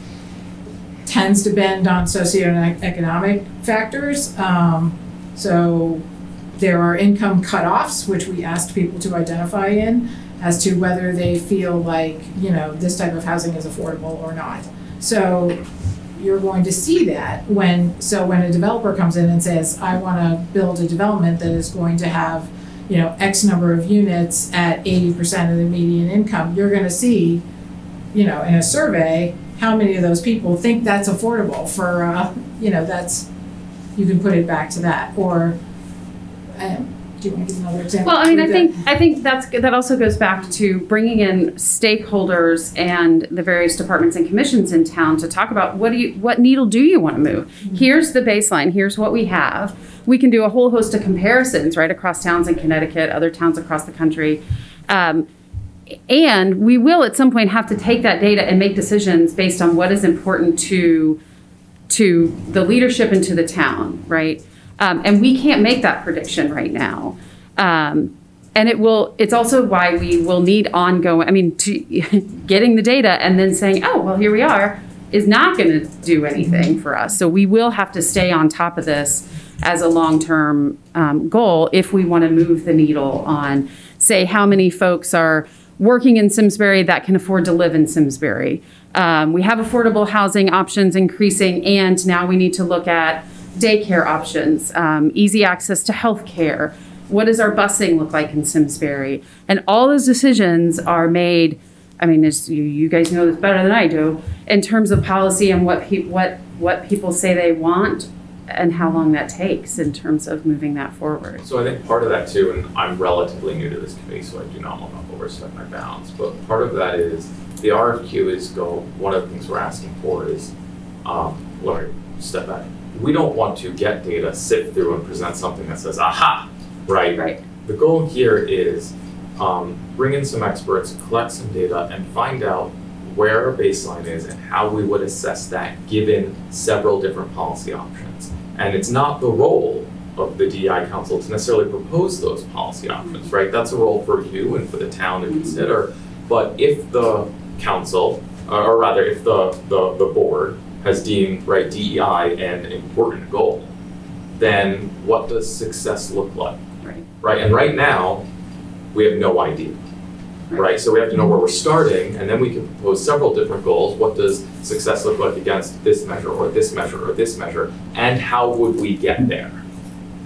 tends to bend on socioeconomic factors. Um, so there are income cutoffs, which we asked people to identify in as to whether they feel like, you know, this type of housing is affordable or not. So you're going to see that when, so when a developer comes in and says, I want to build a development that is going to have, you know, X number of units at eighty percent of the median income, you're going to see, you know, in a survey, how many of those people think that's affordable for, uh, you know, that's, you can put it back to that, or, um, do you want to give another example? Well, I mean, I think I think that's that also goes back to bringing in stakeholders and the various departments and commissions in town to talk about what do you what needle do you want to move? Here's the baseline. Here's what we have. We can do a whole host of comparisons right across towns in Connecticut, other towns across the country. Um, and we will at some point have to take that data and make decisions based on what is important to to the leadership and to the town, right? Um, and we can't make that prediction right now. Um, and it will. It's also why we will need ongoing. I mean, to, (laughs) getting the data and then saying, "Oh, well, here we are," is not going to do anything for us. So we will have to stay on top of this as a long-term um, goal if we want to move the needle on, say, how many folks are working in Simsbury that can afford to live in Simsbury. Um, we have affordable housing options increasing, and now we need to look at daycare options, um, easy access to health care. What does our busing look like in Simsbury? And all those decisions are made. I mean, you, you guys know this better than I do, in terms of policy and what pe- what what people say they want, and how long that takes in terms of moving that forward. So I think part of that too, and I'm relatively new to this committee, so I do not want to overstep my bounds, but part of that is the RFQ is go, one of the things we're asking for is, um, let me step back. We don't want to get data, sit through and present something that says, aha, right? Right. The goal here is, um, bring in some experts, collect some data and find out where our baseline is and how we would assess that given several different policy options. And it's not the role of the DEI council to necessarily propose those policy options, right? That's a role for you and for the town to consider. But if the council, or rather, if the, the, the board has deemed, right, DEI an important goal, then what does success look like? Right. Right, and right now, we have no idea. Right, so we have to know where we're starting, and then we can propose several different goals. What does success look like against this measure, or this measure, or this measure? And how would we get there?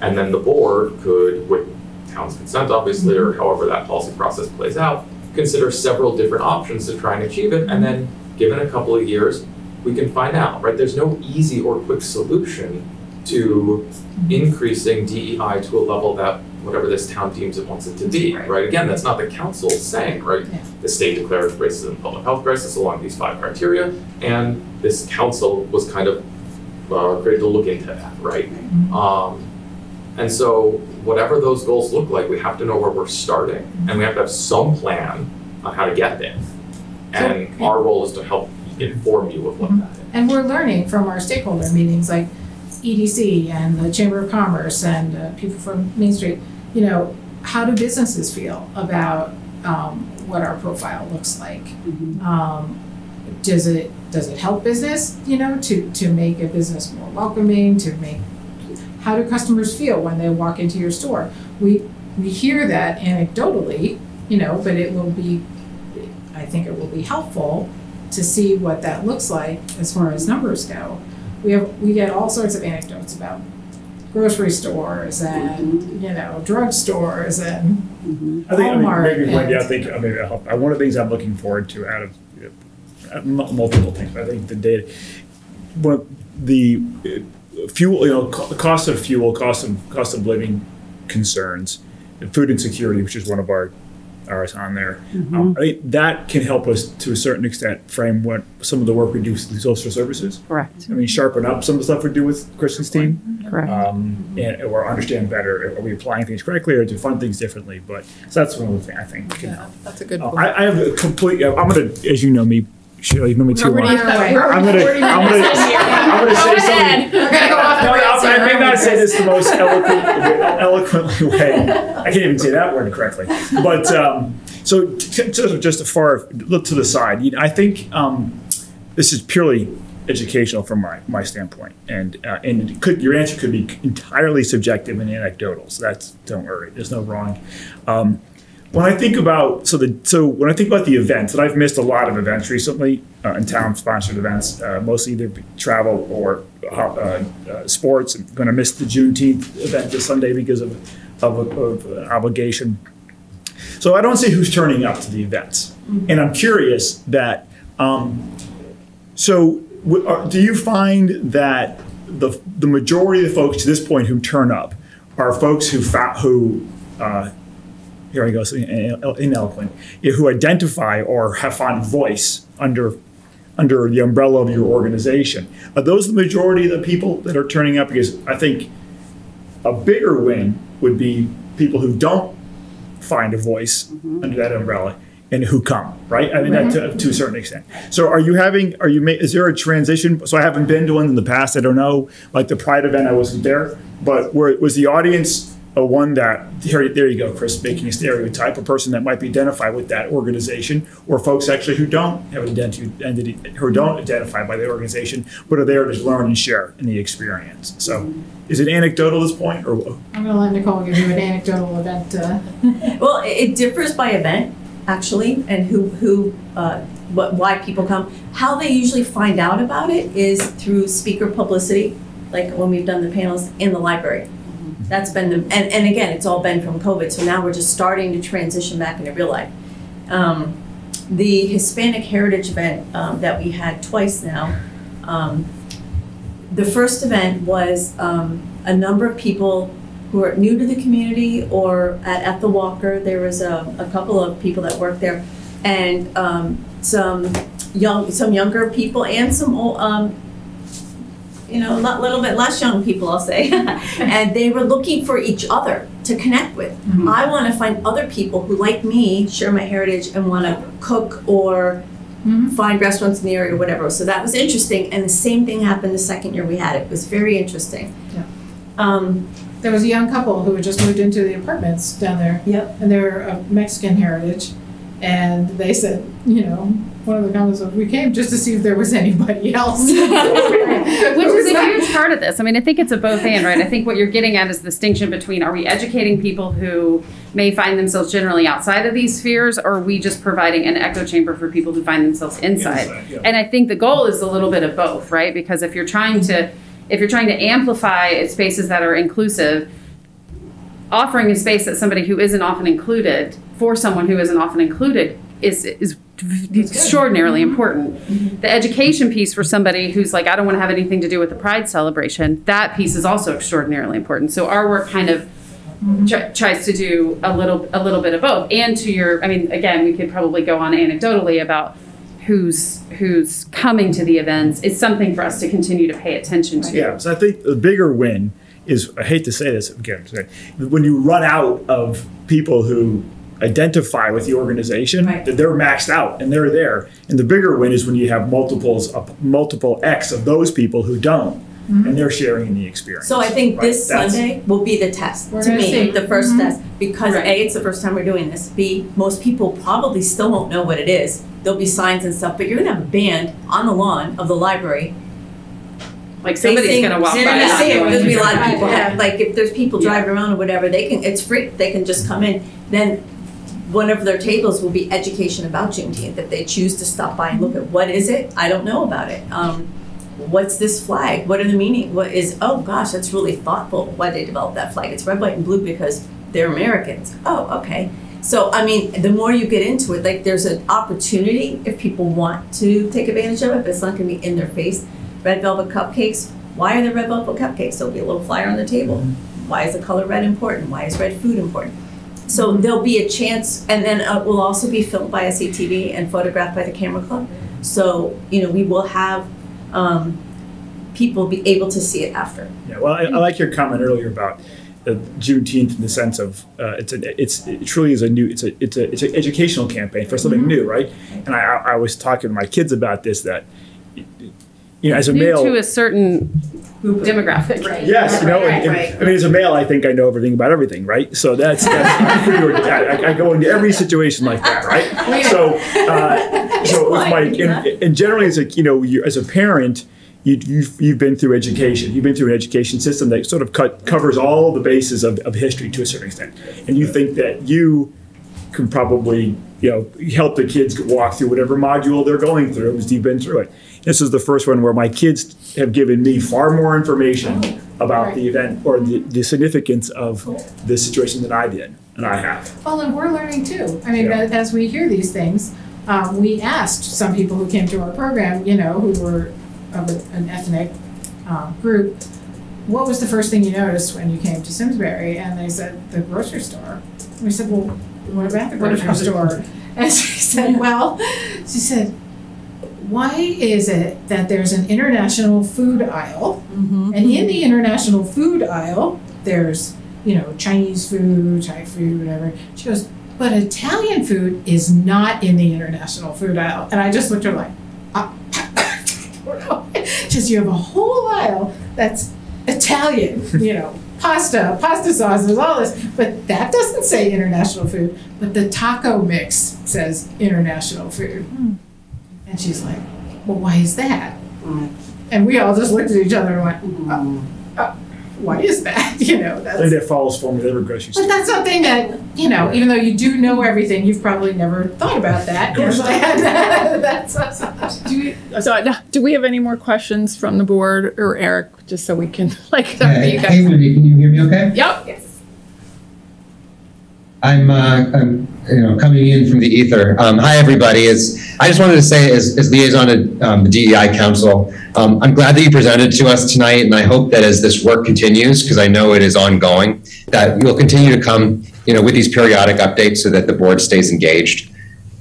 And then the board could, with town's consent obviously, or however that policy process plays out, consider several different options to try and achieve it, and then, given a couple of years, we can find out, right? There's no easy or quick solution to increasing DEI to a level that whatever this town deems it wants it to be, right? Again, that's not the council saying, right? The state declares racism a public health crisis along these five criteria, and this council was kind of uh, created to look into that, right? Um, and so, whatever those goals look like, we have to know where we're starting, and we have to have some plan on how to get there. And our role is to help inform you of what that is. And we're learning from our stakeholder meetings, like EDC and the Chamber of Commerce and uh, people from Main Street, you know, how do businesses feel about um, what our profile looks like? Um, does it does it help business, you know, to to make a business more welcoming, to make how do customers feel when they walk into your store? We we hear that anecdotally, you know, but it will be I think it will be helpful to see what that looks like as far as numbers go. We have, we get all sorts of anecdotes about grocery stores and, you know, drugstores and I think, I mean, Walmart maybe, maybe I think, I mean, uh, one of the things I'm looking forward to out of, uh, uh, mul- multiple things, but I think the data, one, of the uh, fuel, you know, co- cost of fuel, cost of, cost of living concerns, and food insecurity, which is one of our, ours on there. Um, I think that can help us to a certain extent frame what, some of the work we do with social services. Correct. I mean, sharpen up some of the stuff we do with Kristen's team. Correct. Um, and, or understand better, are we applying things correctly or do fund things differently? But, so that's one of the things I think can help. That's a good Uh. I, I have a complete, I'm gonna, as you know me, Shirley, you know me too We're well. I'm gonna, already I'm gonna, 40 minutes in here. I'm gonna say something. I- may not say this the most eloquent, eloquently way. I can't even say that word correctly. But, um, so t- t- just a far, look to the side, you know, I think, um, this is purely educational from my, my standpoint. And, uh, and it could, your answer could be entirely subjective and anecdotal. So that's, don't worry, there's no wrong. Um, when I think about so the so when I think about the events, and I've missed a lot of events recently uh, in town sponsored events, uh, mostly either travel or uh, uh, sports. I'm going to miss the Juneteenth event this Sunday because of of, of an obligation. So I don't see who's turning up to the events, and I'm curious that. Um, so w- are- do you find that the the majority of the folks to this point who turn up are folks who fa- who uh, here I go, so in- ineloquent, yeah, who identify or have found voice under under the umbrella of your organization. Are those the majority of the people that are turning up? Because I think a bigger win would be people who don't find a voice mm-hmm. under that umbrella and who come, right? I mean, that to, to a certain extent. So, are you having? Are you? Is there a transition? So, I haven't been to one in the past. I don't know. Like the Pride event, I wasn't there, but where was the audience a one that here, there you go, Chris, making a stereotype, a person that might be identified with that organization, or folks actually who don't have an identity, entity, who don't identify by the organization, but are there to learn and share in the experience. So, is it anecdotal at this point, or I'm gonna let Nicole give you an anecdotal event, uh, (laughs) Well, it it differs by event, actually, and who, who, uh, what, why people come. How they usually find out about it is through speaker publicity, like when we've done the panels in the library. That's been the, and, and again, it's all been from COVID, so now we're just starting to transition back into real life. Um, the Hispanic Heritage event um, that we had twice now, um, the first event was um, a number of people who are new to the community or at Ethel Walker. There was a, a couple of people that worked there, and um, some young, some younger people, and some ol- um, you know, a little bit less young people, I'll say. (laughs) and they were looking for each other to connect with. I want to find other people who, like me, share my heritage and want to cook or find restaurants in the area or whatever. So that was interesting. And the same thing happened the second year we had it. It was very interesting. Yeah. Um, there was a young couple who had just moved into the apartments down there. Yep. And they're of Mexican heritage, and they said, you know, one of the comments was, we came just to see if there was anybody else. (laughs) Which is a (laughs) huge part of this. I mean, I think it's a both and, right? I think what you're getting at is the distinction between are we educating people who may find themselves generally outside of these spheres, or are we just providing an echo chamber for people who find themselves inside? Inside, yeah. And I think the goal is a little bit of both, right? Because if you're trying to if you're trying to amplify spaces that are inclusive, offering a space that somebody who isn't often included for someone who isn't often included is is extraordinarily important. The education piece for somebody who's like, I don't want to have anything to do with the Pride celebration, that piece is also extraordinarily important. So our work kind of tr- tries to do a little a little bit of both. And to your, I mean, again, we could probably go on anecdotally about who's who's coming to the events. It's something for us to continue to pay attention to. Yeah, so I think the bigger win is I hate to say this again, when you run out of people who identify with the organization, that they're maxed out and they're there. And the bigger win is when you have multiples, of, multiple X of those people who don't, and they're sharing in the experience. So I think Right, this that's- Sunday will be the test We're to me, see. the 1st Mhm. test, because A, it's the first time we're doing this. B, most people probably still won't know what it is. There'll be signs and stuff, but you're gonna have a band on the lawn of the library. Like somebody's Facing- gonna walk by. Gonna see it, knowing. there's gonna be a lot of people have, like, if there's people driving around or whatever, they can, it's free, they can just come in. Then one of their tables will be education about Juneteenth. If they choose to stop by and look at what is it, I don't know about it. Um, what's this flag? What are the meaning? What is? Oh gosh, that's really thoughtful. Why they developed that flag? It's red, white, and blue because they're Americans. Oh, okay. So I mean, the more you get into it, like there's an opportunity if people want to take advantage of it, but it's not going to be in their face. Red velvet cupcakes. Why are there red velvet cupcakes? There'll be a little flyer on the table. Why is the color red important? Why is red food important? So there'll be a chance, and then uh, will also be filmed by SCTV and photographed by the Camera Club. So you know we will have um, people be able to see it after. Yeah, well, I, I like your comment earlier about uh, Juneteenth in the sense of uh, it's a, it's it truly is a new it's a it's a it's an educational campaign for something new, right? And I I was talking to my kids about this that you know as a New male to a certain demographic. Right. Yes, you know, and- and- I mean, as a male, I think I know everything about everything, right? So that's, that's I'm pretty good at that. I, I go into every situation like that, right? So, uh, so with my, and, and generally, as a, you know, you, as a parent, you, you've, you've been through education. You've been through an education system that sort of cut, covers all the bases of, of history to a certain extent. And you think that you can probably, you know, help the kids walk through whatever module they're going through because you've been through it. This is the first one where my kids have given me far more information about the event or the, the significance of this situation than I did, and I have. Well, and we're learning too. I mean, Yeah. as as we hear these things, um, we asked some people who came to our program, you know, who were of a- an ethnic um, group, what was the first thing you noticed when you came to Simsbury? And they said, the grocery store. And we said, well, what about the grocery (laughs) store? And she said, well, she said, why is it that there's an international food aisle? And in the international food aisle, there's, you know, Chinese food, Thai food, whatever. She goes, but Italian food is not in the international food aisle. And I just looked at her like, uh, (laughs) just you have a whole aisle that's Italian, you know, pasta, pasta sauces, all this, but that doesn't say international food. But the taco mix says international food. And she's like, well, why is that? And we all just looked at each other and went, uh, uh, why is that? (laughs) You know, I that's. think that follows form with every grocery store. But that's something that, you know, even though you do know everything, you've probably never thought about that. (laughs) (laughs) That's Do we, so uh, do we have any more questions from the board or Eric, just so we can like, Hey, you hey, guys? Wendy, can you hear me okay? Yep. Yes. I'm, uh, I'm, you know, coming in from the ether. Um, hi, everybody. As I just wanted to say, as, as liaison to um, the DEI Council, um, I'm glad that you presented to us tonight, and I hope that as this work continues, because I know it is ongoing, that you'll continue to come, you know, with these periodic updates so that the board stays engaged.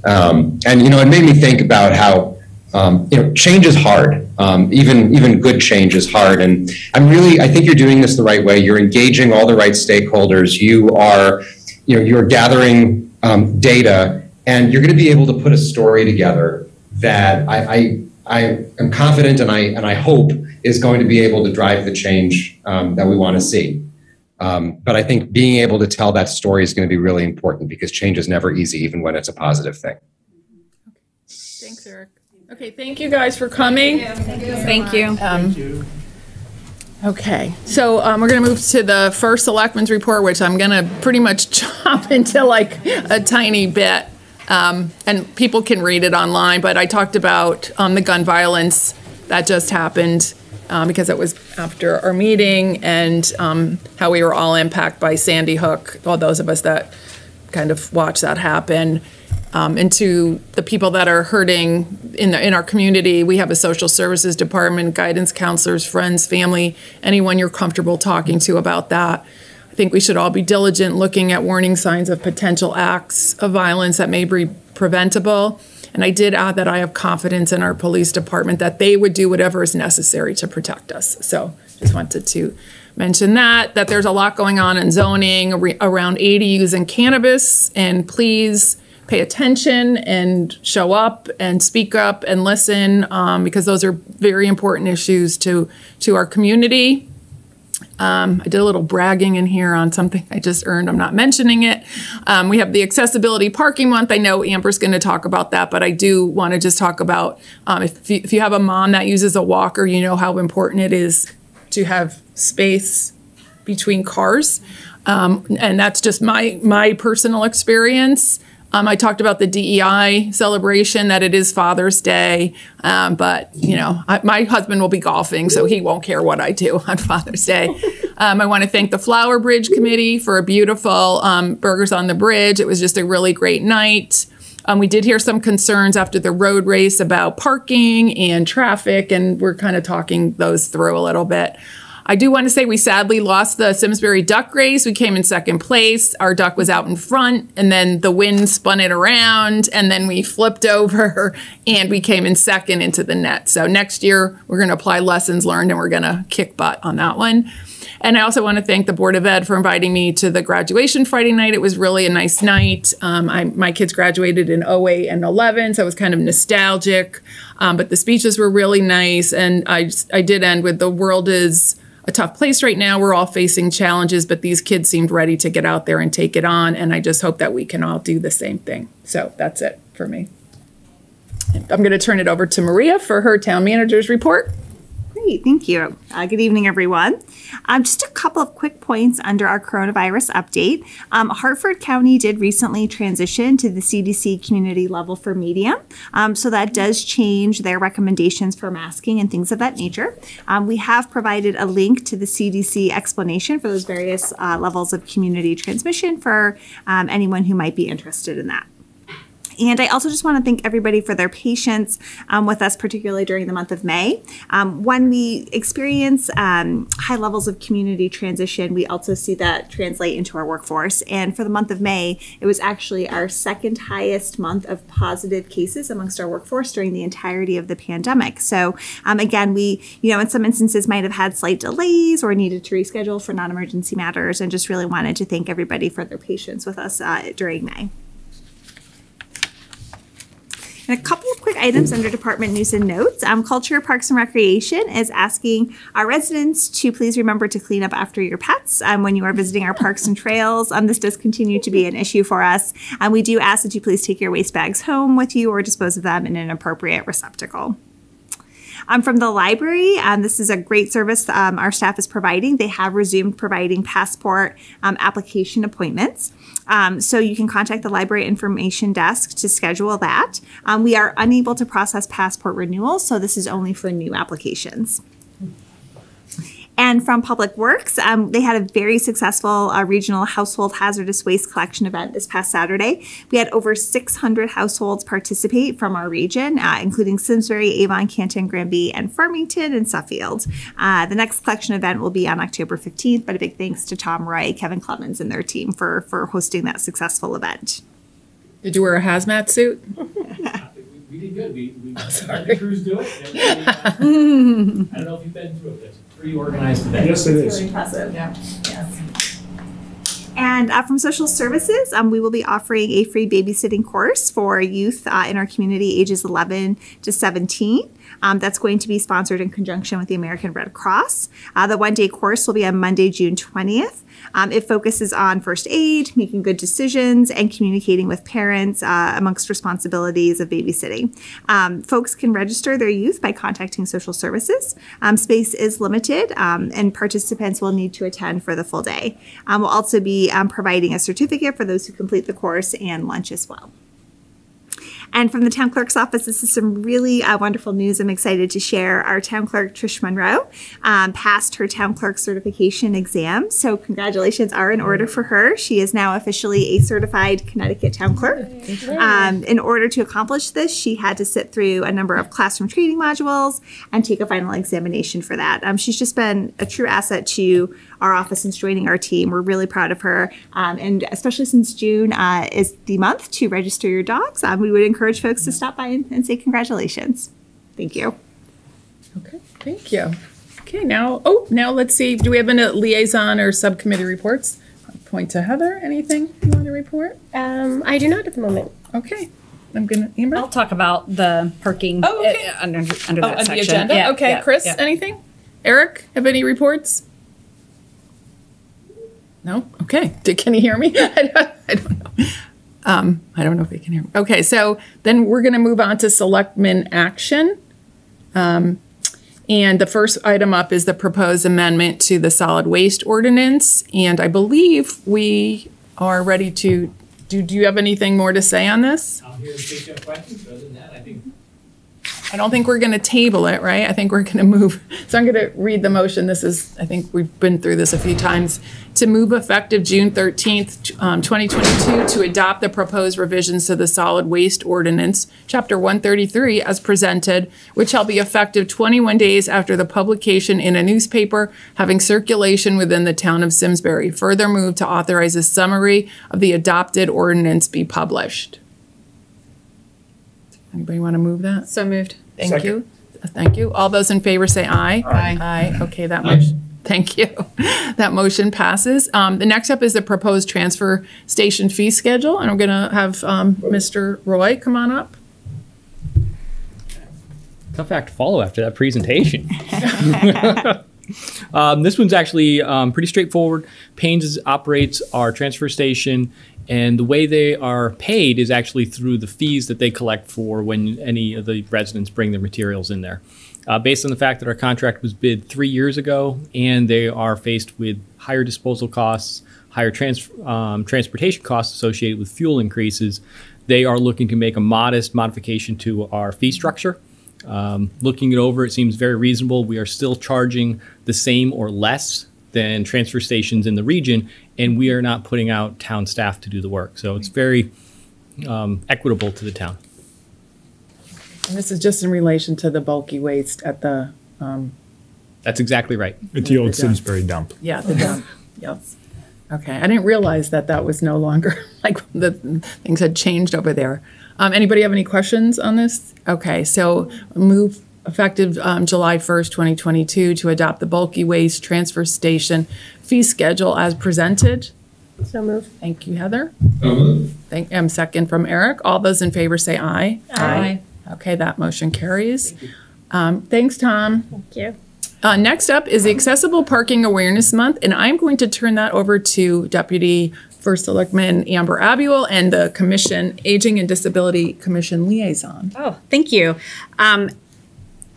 Um, and you know, it made me think about how um, you know change is hard. Um, even even good change is hard. And I'm really, I think you're doing this the right way. You're engaging all the right stakeholders. You are, you know, you're gathering um, data, and you're going to be able to put a story together that I, I I am confident and I and I hope is going to be able to drive the change um, that we want to see. Um, but I think being able to tell that story is going to be really important because change is never easy, even when it's a positive thing. Thanks, Eric. Okay, thank you guys for coming. Thank you. Thank Um, Okay, so um, we're going to move to the first selectmen's report, which I'm going to pretty much (laughs) chop into like a tiny bit. Um, and people can read it online, but I talked about um, the gun violence that just happened um, because it was after our meeting and um, how we were all impacted by Sandy Hook, all those of us that kind of watched that happen. Um, and to the people that are hurting in the, in our community, we have a social services department, guidance counselors, friends, family, anyone you're comfortable talking to about that. I think we should all be diligent looking at warning signs of potential acts of violence that may be preventable. And I did add that I have confidence in our police department that they would do whatever is necessary to protect us. So just wanted to mention that, that there's a lot going on in zoning ar- around ADUs and cannabis. And please pay attention and show up and speak up and listen um, because those are very important issues to, to our community. Um, I did a little bragging in here on something I just earned. I'm not mentioning it. Um, we have the accessibility parking month. I know Amber's going to talk about that, but I do want to just talk about um, if, you, if you have a mom that uses a walker, you know how important it is to have space between cars. Um, and that's just my my personal experience. Um, I talked about the DEI celebration, that it is Father's Day, um, but you know, I, my husband will be golfing, so he won't care what I do (laughs) on Father's Day. Um, I want to thank the Flower Bridge Committee for a beautiful um, Burgers on the Bridge. It was just a really great night. Um, we did hear some concerns after the road race about parking and traffic, and we're kind of talking those through a little bit. I do want to say we sadly lost the Simsbury duck race. We came in second place. Our duck was out in front, and then the wind spun it around, and then we flipped (laughs) over and we came in second into the net. So next year, we're going to apply lessons learned and we're going to kick butt on that one. And I also want to thank the Board of Ed for inviting me to the graduation Friday night. It was really a nice night. Um, I, my kids graduated in 08 and 11, so it was kind of nostalgic. Um, but the speeches were really nice. And I, I did end with the world is a tough place right now. We're all facing challenges, but these kids seemed ready to get out there and take it on. And I just hope that we can all do the same thing. So that's it for me. I'm going to turn it over to Maria for her town manager's report. Great, thank you. Uh, good evening, everyone. Um, just a couple of quick points under our coronavirus update. Um, Hartford County did recently transition to the CDC community level for medium. Um, so that does change their recommendations for masking and things of that nature. Um, we have provided a link to the CDC explanation for those various uh, levels of community transmission for um, anyone who might be interested in that. And I also just want to thank everybody for their patience um, with us, particularly during the month of May. Um, when we experience um, high levels of community transition, we also see that translate into our workforce. And for the month of May, it was actually our second highest month of positive cases amongst our workforce during the entirety of the pandemic. So um, again, we, you know, in some instances might have had slight delays or needed to reschedule for non-emergency matters, and just really wanted to thank everybody for their patience with us uh, during May. And a couple of quick items under department news and notes. Um, Culture, Parks, and Recreation is asking our residents to please remember to clean up after your pets um, when you are visiting our parks and trails. Um, this does continue to be an issue for us. And we do ask that you please take your waste bags home with you or dispose of them in an appropriate receptacle. Um, from the library, um, this is a great service um, our staff is providing. They have resumed providing passport um, application appointments. Um, so you can contact the library information desk to schedule that. Um, we are unable to process passport renewals, so this is only for new applications. And from Public Works, um, they had a very successful uh, regional household hazardous waste collection event this past Saturday. We had over 600 households participate from our region, uh, including Simsbury, Avon, Canton, Granby, and Farmington and Suffield. Uh, the next collection event will be on October 15th, but a big thanks to Tom Roy, Kevin Clemens, and their team for, for hosting that successful event. Did you wear a hazmat suit? (laughs) We did good. We, we (laughs) sorry. let the crews do it. and we, uh, I don't know if you've been through it. It's a pretty organized event. Yes, it is. impressive. Yeah. Yes. And uh, from social services, um, we will be offering a free babysitting course for youth uh, in our community ages 11 to 17. Um, that's going to be sponsored in conjunction with the American Red Cross. Uh, the one day course will be on Monday, June 20th. Um, it focuses on first aid, making good decisions, and communicating with parents uh, amongst responsibilities of babysitting. Um, folks can register their youth by contacting social services. Um, space is limited, um, and participants will need to attend for the full day. Um, we'll also be um, providing a certificate for those who complete the course and lunch as well. And from the town clerk's office, this is some really uh, wonderful news. I'm excited to share. Our town clerk, Trish Monroe, um, passed her town clerk certification exam. So, congratulations are in order for her. She is now officially a certified Connecticut town clerk. Um, in order to accomplish this, she had to sit through a number of classroom training modules and take a final examination for that. Um, she's just been a true asset to our office since joining our team. We're really proud of her. Um, and especially since June uh, is the month to register your dogs, um, we would encourage folks to stop by and, and say congratulations. Thank you. Okay, thank you. Okay, now, oh, now let's see, do we have any liaison or subcommittee reports? I'll Point to Heather, anything you want to report? Um, I do not at the moment. Okay, I'm gonna, Amber? I'll talk about the parking Oh, okay. uh, under, under Oh, that on the agenda? Yeah, Okay, yeah, Chris, yeah. anything? Eric, have any reports? No? Okay. Did, (laughs) can you hear me? (laughs) I don't, I don't know. Um, I don't know if he can hear me. Okay, so then we're going to move on to selectmen action. Um, and the first item up is the proposed amendment to the solid waste ordinance. And I believe we are ready to do, do you have anything more to say on this? I'm here to take your questions, other than that, I think I don't think we're going to table it, right? I think we're going to move. So I'm going to read the motion. This is, I think we've been through this a few times. To move effective June 13th, um, 2022, to adopt the proposed revisions to the solid waste ordinance, Chapter 133, as presented, which shall be effective 21 days after the publication in a newspaper having circulation within the town of Simsbury. Further move to authorize a summary of the adopted ordinance be published. Anybody want to move that? So moved. Thank Second. you. Thank you. All those in favor say aye. Aye. Aye. Okay, that motion, thank you. (laughs) That motion passes. Um, the next up is the proposed transfer station fee schedule, and I'm gonna have, um, Mr. Roy come on up. tough act to follow after that presentation. (laughs) um, this one's actually um, pretty straightforward. Paine's operates our transfer station, and the way they are paid is actually through the fees that they collect for when any of the residents bring their materials in there. Uh, based on the fact that our contract was bid three years ago, and they are faced with higher disposal costs, higher trans- um, transportation costs associated with fuel increases, they are looking to make a modest modification to our fee structure. Um, looking it over, it seems very reasonable. We are still charging the same or less than transfer stations in the region, and we are not putting out town staff to do the work. So it's very um, equitable to the town. And this is just in relation to the bulky waste at the, um, That's exactly right. At the old The dump. Simsbury dump. yeah, the dump. Yes. Okay, I didn't realize that that was no longer, (laughs) like, the things had changed over there. Um, anybody have any questions on this? Okay, so move effective, um, July 1st, 2022, to adopt the bulky waste transfer station fee schedule as presented. So move. Thank you, Heather. Moved. Thank, um, second from Eric. All those in favor say aye. Aye. Okay, that motion carries. Um, thanks, Tom. Thank you. Uh, next up is the Accessible Parking Awareness Month, and I'm going to turn that over to Deputy First Selectman Amber Abuel and the Commission, Aging and Disability Commission Liaison. Oh, thank you. Um,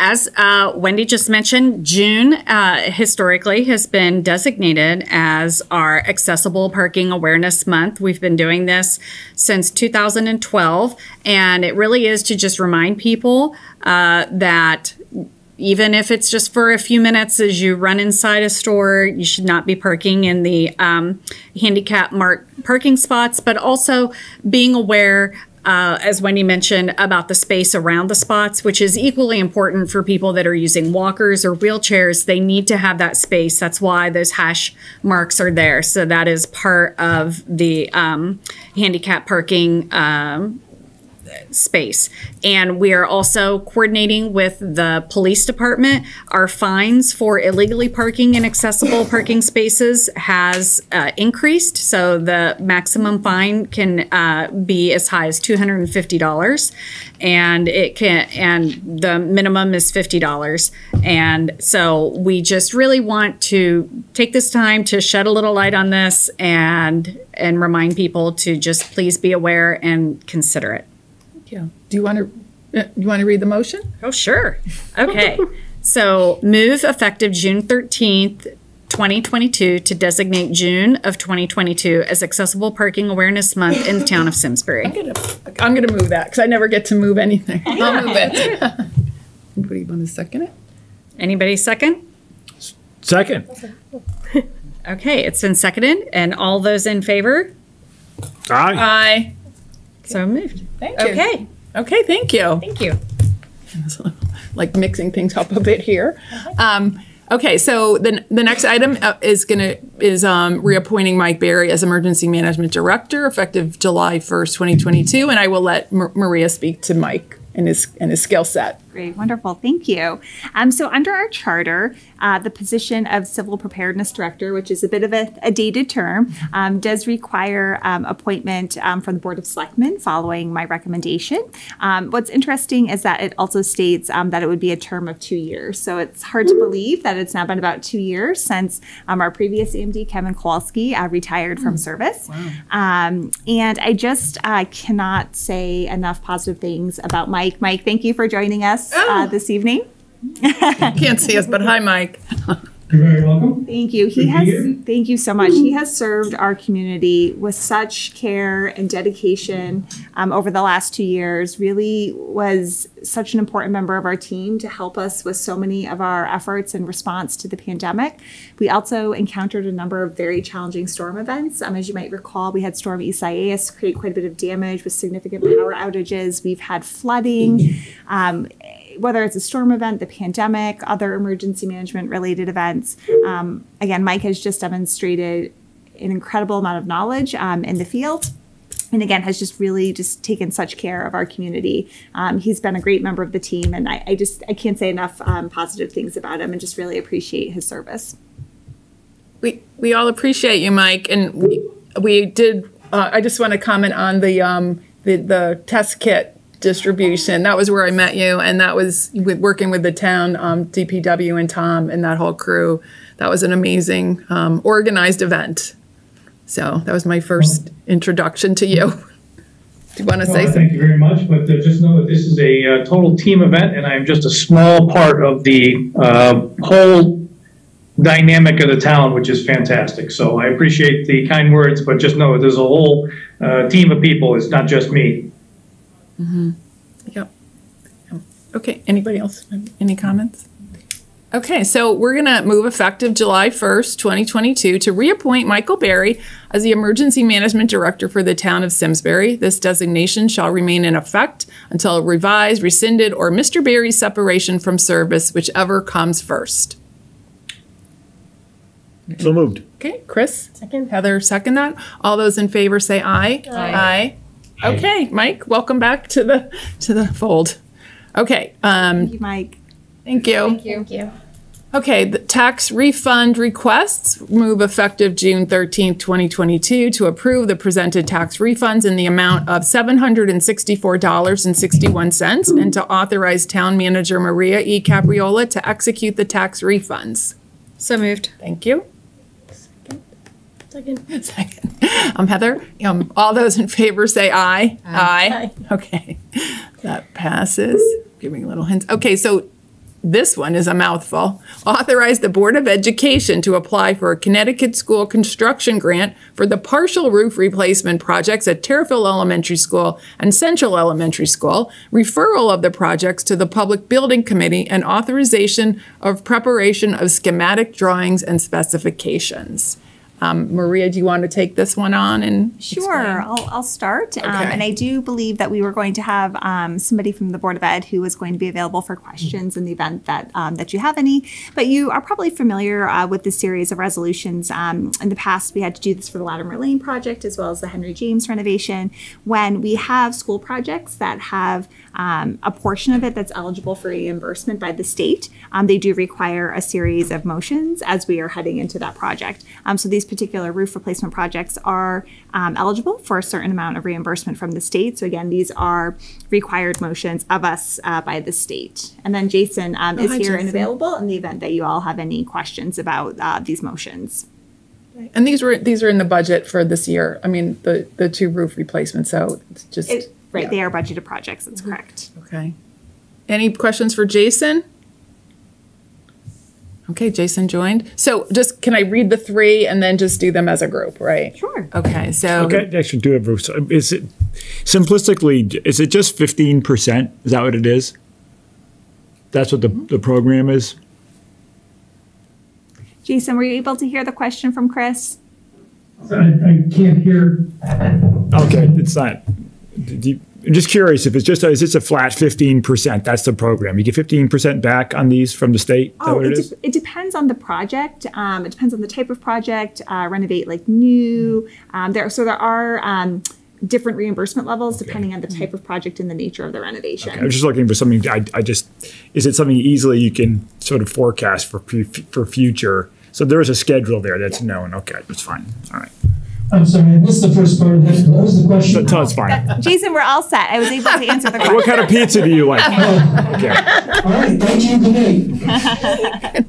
as uh, Wendy just mentioned, June uh, historically has been designated as our Accessible Parking Awareness Month. We've been doing this since 2012, and it really is to just remind people uh, that even if it's just for a few minutes as you run inside a store, you should not be parking in the um, handicap marked parking spots, but also being aware. Uh, as Wendy mentioned, about the space around the spots, which is equally important for people that are using walkers or wheelchairs. They need to have that space. That's why those hash marks are there. So that is part of the um, handicap parking um, space. And we are also coordinating with the police department. Our fines for illegally parking in accessible parking spaces has uh, increased. So the maximum fine can uh, be as high as $250 and it can and the minimum is $50. And so we just really want to take this time to shed a little light on this and and remind people to just please be aware and consider it. Thank you. Do you want to, uh, you want to read the motion? Oh, sure. Okay. (laughs) so move effective June 13th, 2022 to designate June of 2022 as Accessible Parking Awareness Month in the town of Simsbury. I'm going to move that because I never get to move anything. (laughs) I'll move it. Anybody want to second it? Anybody second? Second. (laughs) Okay, it's been seconded. And all those in favor? Aye. Aye. So moved. Thank you. Okay. Okay, thank you. Thank you. (laughs) like mixing things up a bit here. Um, okay, so the, the next item uh, is gonna is um, reappointing Mike Barry as Emergency Management Director effective July 1st, 2022, and I will let Mar- Maria speak to Mike and his and his skill set. Great, wonderful, thank you. Um, so under our charter, uh, the position of Civil Preparedness Director, which is a bit of a, a dated term, um, does require um, appointment um, from the Board of Selectmen following my recommendation. Um, what's interesting is that it also states um, that it would be a term of two years. So it's hard to believe that it's now been about two years since um, our previous AMD, Kevin Kowalski, uh, retired from service. Um, and I just uh, cannot say enough positive things about Mike. Mike, thank you for joining us uh, this evening. Can't see us, but hi, Mike. You're very welcome. Thank you. He Good has, thank you so much. He has served our community with such care and dedication um, over the last two years. Really was such an important member of our team to help us with so many of our efforts in response to the pandemic. We also encountered a number of very challenging storm events. Um, as you might recall, we had Storm Isaias create quite a bit of damage with significant power outages. We've had flooding. Um, whether it's a storm event, the pandemic, other emergency management related events. Um, again, Mike has just demonstrated an incredible amount of knowledge um, in the field. And again, has just really just taken such care of our community. Um, he's been a great member of the team, and I, I just I can't say enough um, positive things about him, and just really appreciate his service. We, we all appreciate you, Mike, and we, we did, uh, I just want to comment on the, um, the, the test kit distribution. That was where I met you, and that was with working with the town, um, DPW and Tom and that whole crew. That was an amazing, um, organized event. So that was my first introduction to you. (laughs) Do you want to say something? Thank you very much, but uh, just know that this is a uh, total team event, and I am just a small part of the uh, whole dynamic of the town, which is fantastic. So I appreciate the kind words, but just know there's a whole uh, team of people. It's not just me. Mm-hmm. Yep. Okay, anybody else? Any comments? Okay, so we're going to move effective July 1st, 2022 to reappoint Michael Berry as the Emergency Management Director for the town of Simsbury. This designation shall remain in effect until revised, rescinded, or Mr. Berry's separation from service, whichever comes first. So moved. Okay, Chris? Second. Heather, second that. All those in favor say aye. Aye. Aye. Okay, Mike, welcome back to the to the fold. Okay. Um, Thank you, Mike. Thank you. Thank you. Thank you. Okay, the tax refund requests move effective June 13th, 2022 to approve the presented tax refunds in the amount of $764.61 and to authorize town manager Maria E. Capriola to execute the tax refunds. So moved. Thank you. Second. (laughs) Second. I'm Heather. Um, all those in favor say aye. Aye. Okay. That passes. Giving little hints. Okay, so this one is a mouthful. Authorize the Board of Education to apply for a Connecticut school construction grant for the partial roof replacement projects at Tariffville Elementary School and Central Elementary School, referral of the projects to the Public Building Committee, and authorization of preparation of schematic drawings and specifications. Um, Maria, do you want to take this one on and Sure, I'll, I'll start. Um, Okay. and I do believe that we were going to have um, somebody from the Board of Ed who was going to be available for questions in the event that um, that you have any. But you are probably familiar uh, with the series of resolutions. Um, in the past, we had to do this for the Latimer Lane project as well as the Henry James renovation. When we have school projects that have um, a portion of it that's eligible for reimbursement by the state, um, they do require a series of motions as we are heading into that project. Um, so these particular roof replacement projects are um, eligible for a certain amount of reimbursement from the state. So again, these are required motions of us uh, by the state. And then Jason um, Oh, is hi, here and available in the event that you all have any questions about uh, these motions. And these were these are in the budget for this year. I mean, the the two roof replacements. So it's just It, right, yeah. they are budgeted projects. That's mm-hmm. correct. Okay. Any questions for Jason? Okay, Jason joined. So just can I read the three and then just do them as a group, right? Sure. Okay. So Okay, actually do have, so is it, simplistically, is it just fifteen percent? Is that what it is? That's what the, mm-hmm. the program is? Jason, were you able to hear the question from Chris? I, I can't hear. Okay, it's not. I'm just curious if it's just, a- is this a flat fifteen percent? That's the program. You get fifteen percent back on these from the state? Oh, what it, it de- it depends on the project. Um, it depends on the type of project. Uh, renovate like new. Um, there, so there are um, different reimbursement levels depending on the type of project and the nature of the renovation. I was just looking for something, I, I just, is it something easily you can sort of forecast for, for future? So there is a schedule there that's known. Okay, that's fine. All right. I'm sorry, I missed the first part of that. What was the question? That's fine. Jason, we're all set. I was able to answer the question. (laughs) What kind of pizza do you like? Okay. (laughs) All right, thank you, good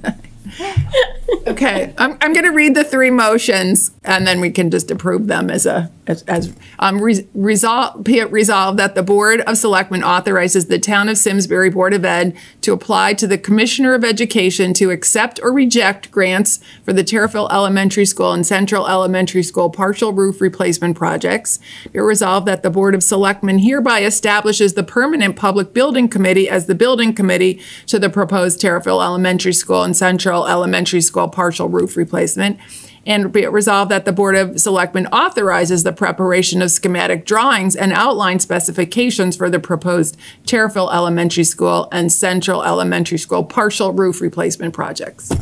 night. (laughs) Okay, I'm, I'm going to read the three motions. and then we can just approve them as a, as, as, um, re- resolve, be it resolved that the Board of Selectmen authorizes the Town of Simsbury Board of Ed to apply to the Commissioner of Education to accept or reject grants for the Tariffville Elementary School and Central Elementary School partial roof replacement projects. Be it resolved that the Board of Selectmen hereby establishes the permanent Public Building Committee as the building committee to the proposed Tariffville Elementary School and Central Elementary School partial roof replacement. And be it resolved that the Board of Selectmen authorizes the preparation of schematic drawings and outline specifications for the proposed Tariffville Elementary School and Central Elementary School partial roof replacement projects.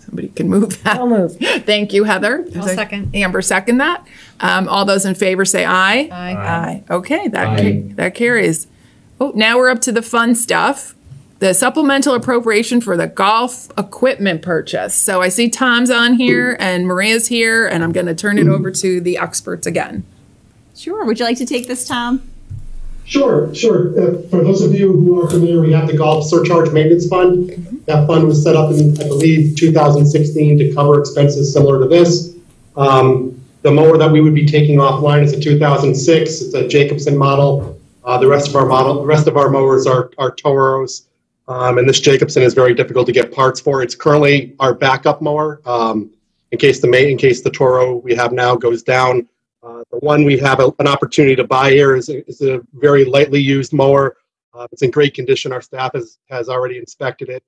Somebody can move that. I'll move. (laughs) Thank you, Heather. I'll second. Amber, second that. Um, all those in favor say aye. Aye. Aye. Okay, that, Aye. ca- that carries. Oh, now we're up to the fun stuff. The supplemental appropriation for the golf equipment purchase. So I see Tom's on here and Maria's here, and I'm gonna turn it over to the experts again. Sure. Would you like to take this, Tom? Sure, sure. Uh, For those of you who are familiar, we have the golf surcharge maintenance fund. That fund was set up in, I believe, 2016 to cover expenses similar to this. Um, The mower that we would be taking offline is a 2006. It's a Jacobsen model. Uh, The rest of our model, the rest of our mowers are are Toros. Um, And this Jacobsen is very difficult to get parts for. It's currently our backup mower. um, In case the in case the Toro we have now goes down. Uh, The one we have a- an opportunity to buy here is a, is a very lightly used mower. Uh, It's in great condition. Our staff has, has already inspected it.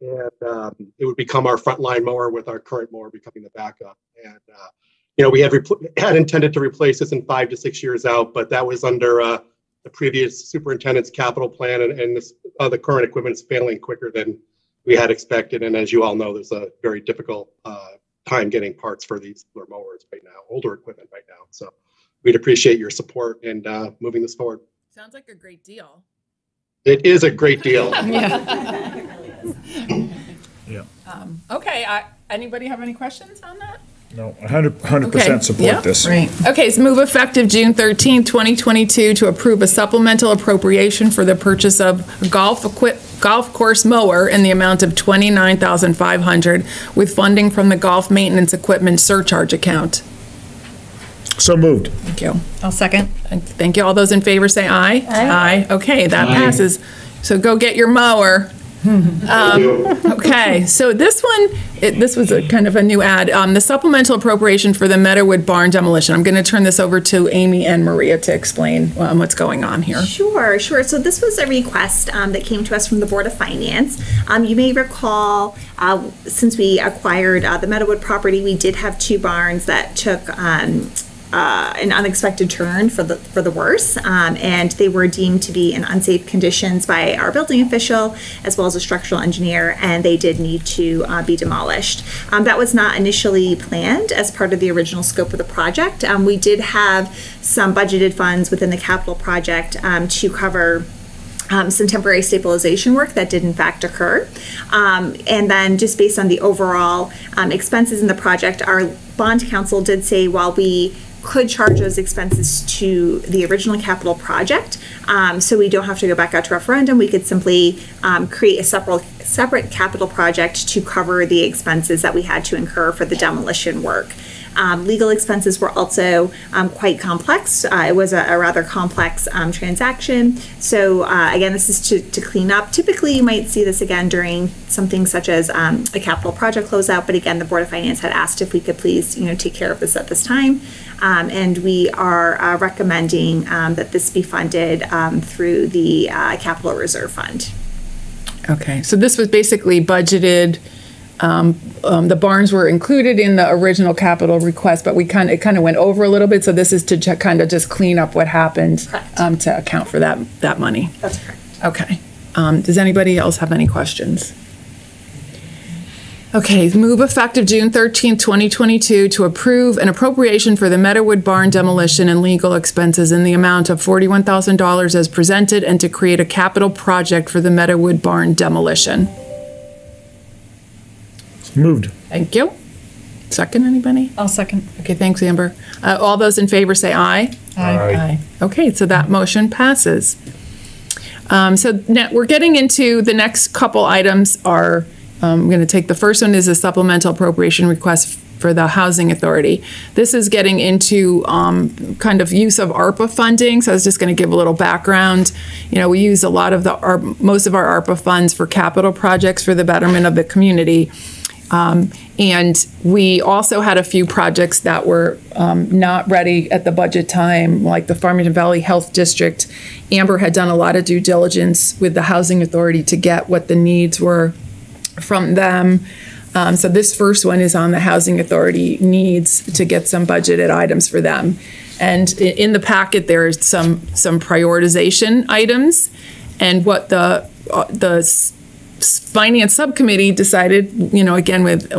And um, it would become our frontline mower with our current mower becoming the backup. And, uh, you know, we had, repl- had intended to replace this in five to six years out, but that was under uh, the previous superintendent's capital plan. And, and this, uh, the current equipment is failing quicker than we had expected. And as you all know, there's a very difficult uh, time getting parts for these older mowers right now, older equipment right now. So we'd appreciate your support and uh, moving this forward. Sounds like a great deal. It is a great deal. (laughs) (laughs) Yeah. Um, Okay, I, anybody have any questions on that? No, 100, Okay. 100% Yeah. support this. Right. Okay, so move effective June 13th, 2022 to approve a supplemental appropriation for the purchase of a golf equip, golf course mower in the amount of 29500 with funding from the golf maintenance equipment surcharge account. So moved. Thank you. I'll second. Thank you. All those in favor say aye. Aye. Okay, that passes. So go get your mower. Um, Okay, so this one, it- this was a kind of a new ad. Um, The supplemental appropriation for the Meadowood Barn demolition. I'm going to turn this over to Amy and Maria to explain um, what's going on here. Sure, sure. So this was a request um, that came to us from the Board of Finance. Um, you may recall, uh, since we acquired uh, the Meadowood property, we did have two barns that took um, uh, an unexpected turn for the for the worse, um, and they were deemed to be in unsafe conditions by our building official as well as a structural engineer, and they did need to uh, be demolished. Um, that was not initially planned as part of the original scope of the project. Um, we did have some budgeted funds within the capital project um, to cover um, some temporary stabilization work that did in fact occur. Um, and then just based on the overall um, expenses in the project, our bond counsel did say while we could charge those expenses to the original capital project, um, so we don't have to go back out to referendum. We could simply um, create a separate separate capital project to cover the expenses that we had to incur for the demolition work. Um, legal expenses were also um, quite complex. Uh, it was a, a rather complex um, transaction. So uh, again, this is to, to clean up. Typically, you might see this again during something such as um, a capital project closeout. But again, the Board of Finance had asked if we could please, you know, take care of this at this time. Um, and we are uh, recommending um, that this be funded um, through the uh, Capital Reserve Fund. Okay, so this was basically budgeted. Um, um, the barns were included in the original capital request, but we kind of, it kind of went over a little bit. So this is to kind of just clean up what happened um, to account for that, that money. That's correct. Okay. Um, does anybody else have any questions? Okay, move effective June 13th, 2022 to approve an appropriation for the Meadowood Barn demolition and legal expenses in the amount of $41,000 as presented and to create a capital project for the Meadowood Barn demolition. Moved. Thank you. Second, anybody? I'll second. Okay, thanks, Amber. Uh, all those in favor say aye. Aye. Aye. Okay, so that motion passes. Um, so now we're getting into the next couple items are, um, I'm going to take the first one is a supplemental appropriation request for the housing authority. This is getting into um, kind of use of ARPA funding. So I was just going to give a little background. You know, we use a lot of the our, most of our ARPA funds for capital projects for the betterment of the community. Um, and we also had a few projects that were um, not ready at the budget time, like the Farmington Valley Health District. Amber had done a lot of due diligence with the Housing Authority to get what the needs were from them. Um, so this first one is on the Housing Authority needs to get some budgeted items for them. And in the packet, there's some, some prioritization items. And what the, uh, the Finance Subcommittee decided, you know, again with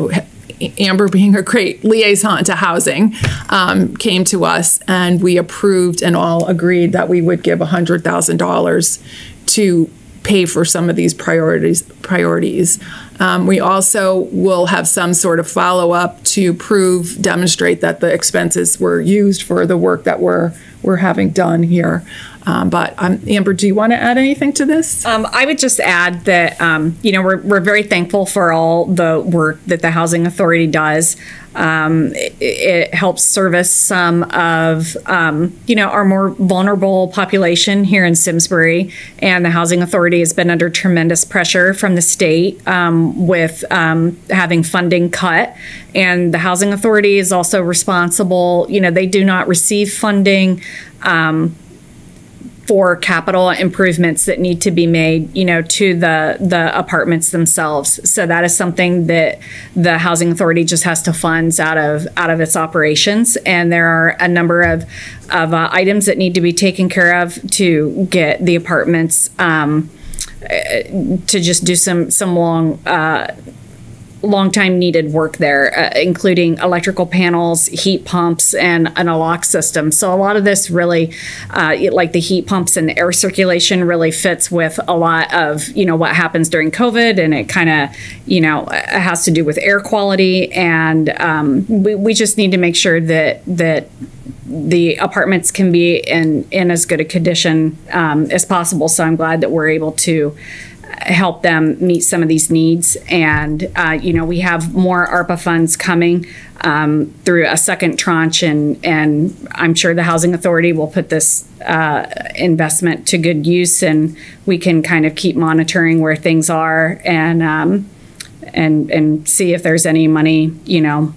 Amber being a great liaison to housing, um, came to us and we approved and all agreed that we would give $100,000 to pay for some of these priorities. Priorities. Um, we also will have some sort of follow up to prove, demonstrate that the expenses were used for the work that we're we're having done here. Um, but um, Amber, do you want to add anything to this? Um, I would just add that, um, you know, we're, we're very thankful for all the work that the Housing Authority does. Um, it, it helps service some of, um, you know, our more vulnerable population here in Simsbury. And the Housing Authority has been under tremendous pressure from the state with having funding cut. And the Housing Authority is also responsible, you know, they do not receive funding. Um, for capital improvements that need to be made, you know, to the the apartments themselves. So that is something that the housing authority just has to funds out of out of its operations. And there are a number of of uh, items that need to be taken care of to get the apartments um, uh, to just do some some long. Uh, long time needed work there, uh, including electrical panels, heat pumps, and, and a lock system. So a lot of this really, uh, it- like the heat pumps and air circulation, really fits with a lot of you know what happens during COVID, and it kind of you know has to do with air quality, and um, we, we just need to make sure that that the apartments can be in in as good a condition um, as possible. So I'm glad that we're able to help them meet some of these needs. And, uh, you know, we have more ARPA funds coming um, through a second tranche, and, and I'm sure the Housing Authority will put this uh, investment to good use, and we can kind of keep monitoring where things are and, um, and, and see if there's any money, you know,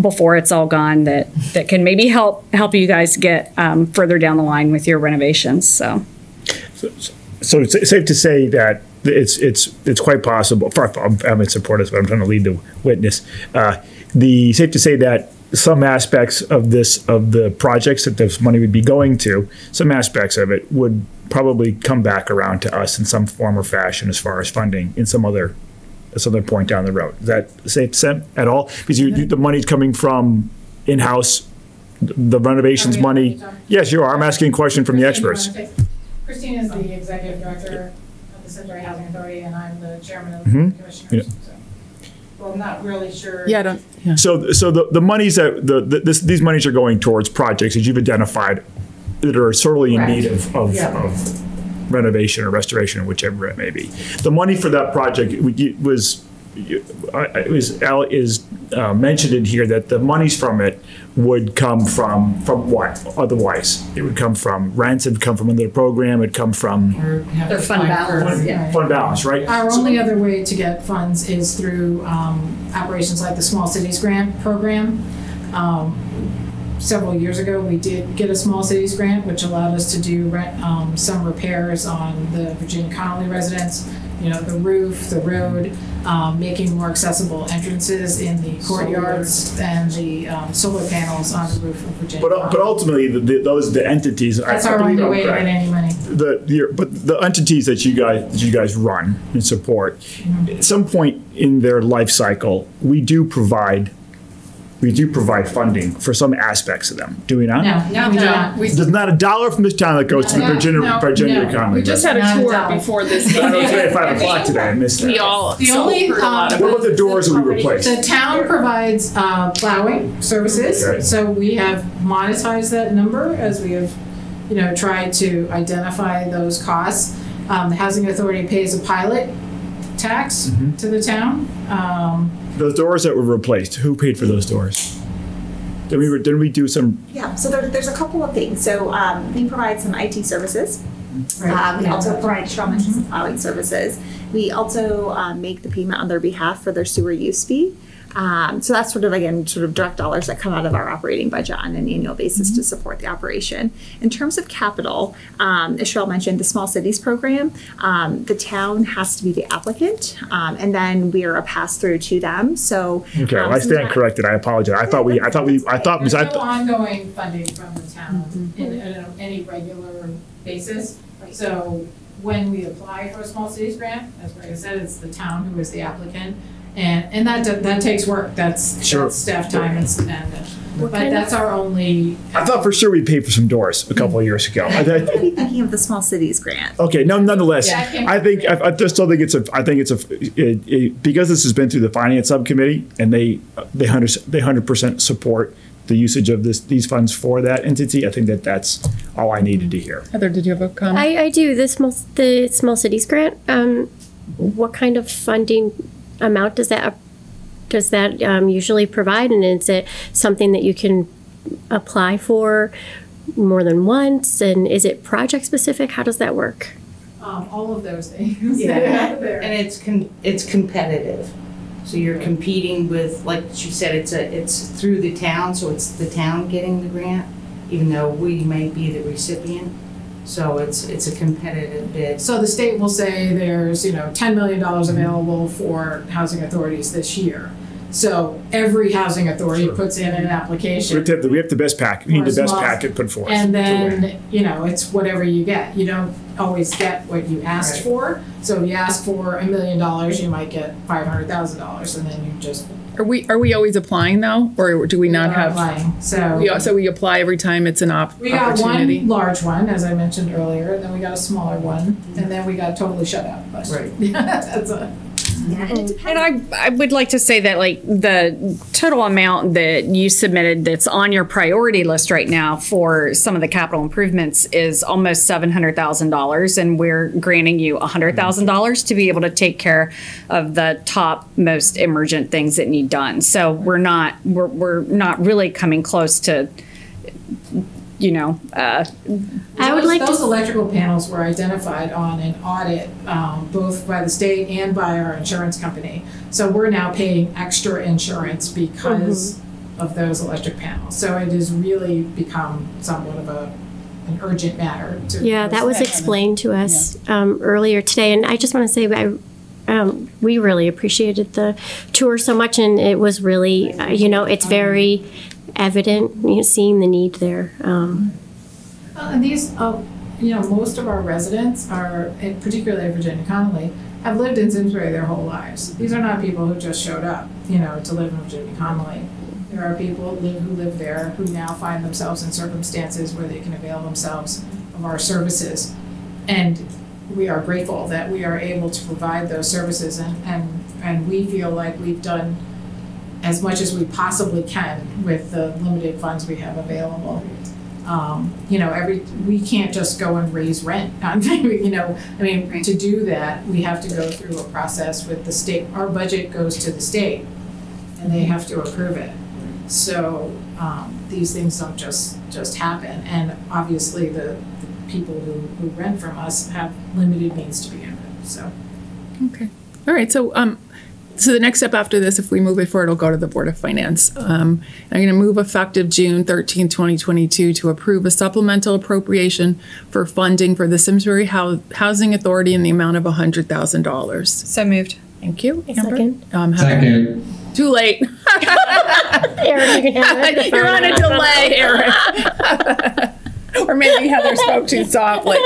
before it's all gone that, that can maybe help, help you guys get um, further down the line with your renovations, so. So it's safe to say that it's it's it's quite possible. For, I'm, in support of this, but I'm trying to lead the witness. Uh, the safe to say that some aspects of this of the projects that this money would be going to, some aspects of it would probably come back around to us in some form or fashion as far as funding in some other some other point down the road. Is that safe to say at all? Because you, you, the money's coming from in-house, the renovations money. Yes, you are. I'm asking a question from the experts. Christine is the executive director of the Simsbury Housing Authority, and I'm the chairman of Mhm. the commissioners. Yeah. so. Well, I'm not really sure. Yeah, I don't. Yeah. So, so the, the monies that the, the this, these monies are going towards projects that you've identified that are sorely in need of, of, Yeah. of renovation or restoration, whichever it may be. The money for that project it was it was Al is uh, mentioned in here that the monies from it would come from from what otherwise it would come from rents it would come from another program it'd come from Their fund balance, yeah. fund balance right Our So- only other way to get funds is through um, operations like the Small Cities Grant Program. Um, Several years ago, we did get a Small Cities Grant, which allowed us to do rent- um, some repairs on the Virginia Connolly residence, you know, the roof, the road, um, making more accessible entrances in the courtyards and the um, solar panels on the roof of Virginia. but, but ultimately the, the, those the entities I- That's I our believe only way to get any money. the, the but the entities that you guys that you guys run and support at some point in their life cycle we do provide we do provide funding for some aspects of them do we not No, no, we do not. there's not a dollar from this town that goes to the No, Virginia no, Virginia no. economy We just had a Not tour dollar. before this. I know today at five o'clock today I missed that We all. The so only, heard a lot um, about what about the doors that we replaced The town provides uh, plowing Okay. services, so we have monetized that number as we have, you know, tried to identify those costs. Um, The housing authority pays a pilot tax Mm-hmm. to the town. Um, Those doors that were replaced, who paid for those doors? Did we, didn't we do some, Yeah, so there, there's a couple of things. So um, we provide some IT services. Um, we also provide trauma and plowing services. We also um, make the payment on their behalf for their sewer use fee. Um, so that's sort of again sort of direct dollars that come out of our operating budget on an annual basis to support the operation. In terms of capital, um, as Cheryl mentioned, the small cities program, um, the town has to be the applicant, um, and then we are a pass through to them. So okay, um, well, I stand sometimes- corrected, I apologize. I thought we, I thought we, I thought, because There's I, no ongoing funding from the town in, in any regular basis. So when we apply for a small cities grant, as Greg said, it's the town who is the applicant. And, and that, do- that takes work, that's, Sure. that's staff time and, s- and, uh, but kind of- that's our only, I thought for sure we paid for some doors a couple of years ago. I- I- Maybe thinking of the small cities grant. Okay, no, nonetheless, Yeah, I came I think, I, I just still think it's a, I think it's a, it, it, because this has been through the finance subcommittee and they, they hundred, they hundred percent support the usage of this, these funds for that entity, I think that that's all I needed to hear. Heather, did you have a comment? I, I do. The small, the small cities grant, um, what kind of funding amount does that, does that, um, usually provide? And is it something that you can apply for more than once? And is it project specific? How does that work? um, all of those things. Yeah, (laughs) and it's com- it's competitive. So you're competing with, like she said, it's a, it's through the town, so it's the town getting the grant, even though we may be the recipient. So it's, it's a competitive bid. So the state will say there's, you know, ten million dollars available for housing authorities this year. So every housing authority puts in an We application. have, to- we have the best pack, we need the best Small- packet put forth. And then, you know, it's whatever you get. You don't always get what you asked for. So if you ask for a million dollars, you might get five hundred thousand dollars and then you just. Are we, are we always applying though, or do we not have? applying, so- We, so we apply every time it's an op- We got opportunity? one large one, as I mentioned earlier, and then we got a smaller one, and then we got totally shut out. Right. (laughs) That's a. And I, I would like to say that like the total amount that you submitted that's on your priority list right now for some of the capital improvements is almost seven hundred thousand dollars, and we're granting you hundred thousand dollars to be able to take care of the top most emergent things that need done. So we're not we're we're not really coming close to, you know, uh, I would Those- like to- electrical panels were identified on an audit, um, both by the state and by our insurance company. So we're now paying extra insurance because Mm-hmm. of those electric panels. So it has really become somewhat of a, an urgent matter to. Yeah, that was and- explained to us um, earlier today, and I just want to say I. Um, we really appreciated the tour so much, and it was really, uh, you know, it's very evident, you know, seeing the need there. Um, Uh, And these, uh, you know, most of our residents are, particularly Virginia Connolly, have lived in Simsbury their whole lives. These are not people who just showed up, you know, to live in Virginia Connolly. There are people who live, who live there who now find themselves in circumstances where they can avail themselves of our services. And we are grateful that we are able to provide those services and, and, and we feel like we've done as much as we possibly can with the limited funds we have available. Um, you know, every, we can't just go and raise rent, (laughs) you know, I mean, to do that, we have to go through a process with the state. Our budget goes to the state and they have to approve it. So, um, these things don't just, just happen. And obviously, the, the people who, who rent from us have limited means to begin with, so. Okay. All right. So, um, so the next step after this, if we move it forward, it'll go to the Board of Finance. Um, I'm going to move effective June 13, 2022 to approve a supplemental appropriation for funding for the Simsbury Hou- Housing Authority in the amount of $100,000. So moved. Thank you. Amber. Second. Um, Heather? Second. Too late. (laughs) Eric, you can have the (laughs) You're on a delay, Eric. (laughs) or maybe Heather spoke too softly.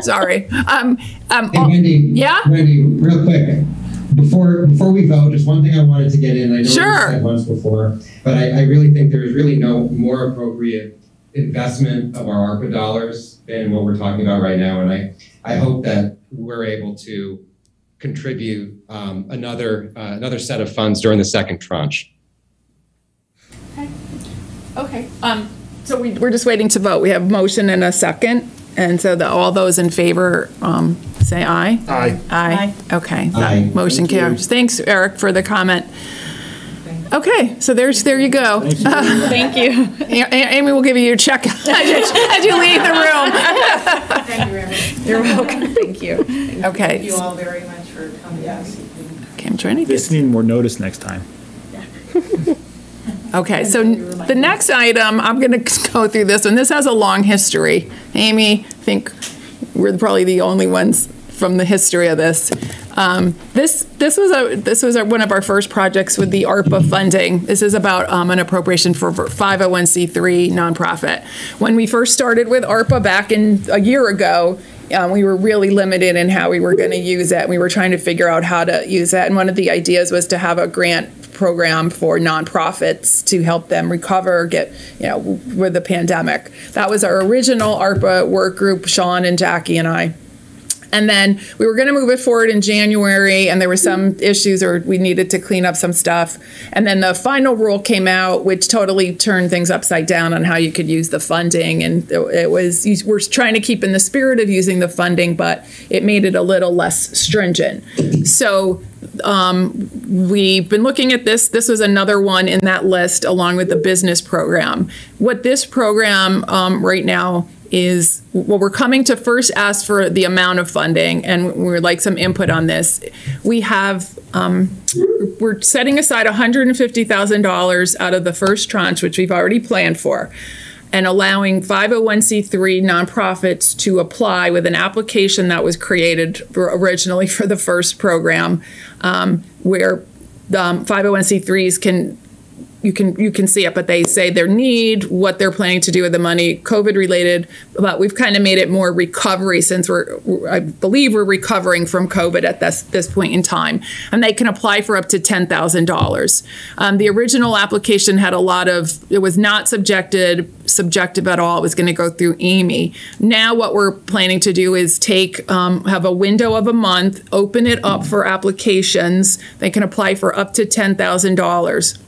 Sorry. Um, um, Hey, Wendy. yeah? Wendy, real quick, before, before we vote, just one thing I wanted to get in. I know we Sure. said once before, but I, I really think there is really no more appropriate investment of our ARPA dollars than what we're talking about right now. And I, I hope that we're able to contribute um, another, uh, another set of funds during the second tranche. Okay. Um, so we, we're just waiting to vote. We have motion and a second. And so the, all those in favor, um, say aye. Aye. Aye. Okay. that Aye. Motion Thank you. carries. Thanks, Eric, for the comment. Okay, so there's, there you go. Thank you. (laughs) A- A- Amy will give you your check as (laughs) you as you leave the room. Thank you, Amy. You're welcome. Thank you. Okay. Thank you all very much for coming this evening. Okay, I'm trying to get This need more notice next time. (laughs) Okay, so the next item, I'm going (laughs) to go through this one. This has a long history. Amy, I think we're probably the only ones from the history of this. Um, this this was a this was a, one of our first projects with the ARPA funding. This is about um, an appropriation for 501c3 nonprofit. When we first started with ARPA back in a year ago, um, we were really limited in how we were going to use it. We were trying to figure out how to use it, and one of the ideas was to have a grant program for nonprofits to help them recover, get you know, with the pandemic. That was our original ARPA work group, Sean and Jackie and I. And then we were going to move it forward in January, and there were some issues, or we needed to clean up some stuff. And then the final rule came out, which totally turned things upside down on how you could use the funding. And it was, we're trying to keep in the spirit of using the funding, but it made it a little less stringent. So um, we've been looking at this. This was another one in that list, along with the business program. What this program um, right now is well, we're coming to first ask for the amount of funding, and we'd like some input on this. We have um, we're setting aside $150,000 out of the first tranche, which we've already planned for, and allowing 501c3 nonprofits to apply with an application that was created originally for the first program, um, where um, 501c3s can you can you can see it, but they say their need, what they're planning to do with the money, COVID related. But we've kind of made it more recovery since we're, I believe we're recovering from COVID at this this point in time, and they can apply for up to ten thousand dollars. Um, the original application had a lot of it was not subjected subjective at all. It was going to go through Amy. Now what we're planning to do is take um, have a window of a month, open it up for applications. They can apply for up to ten thousand dollars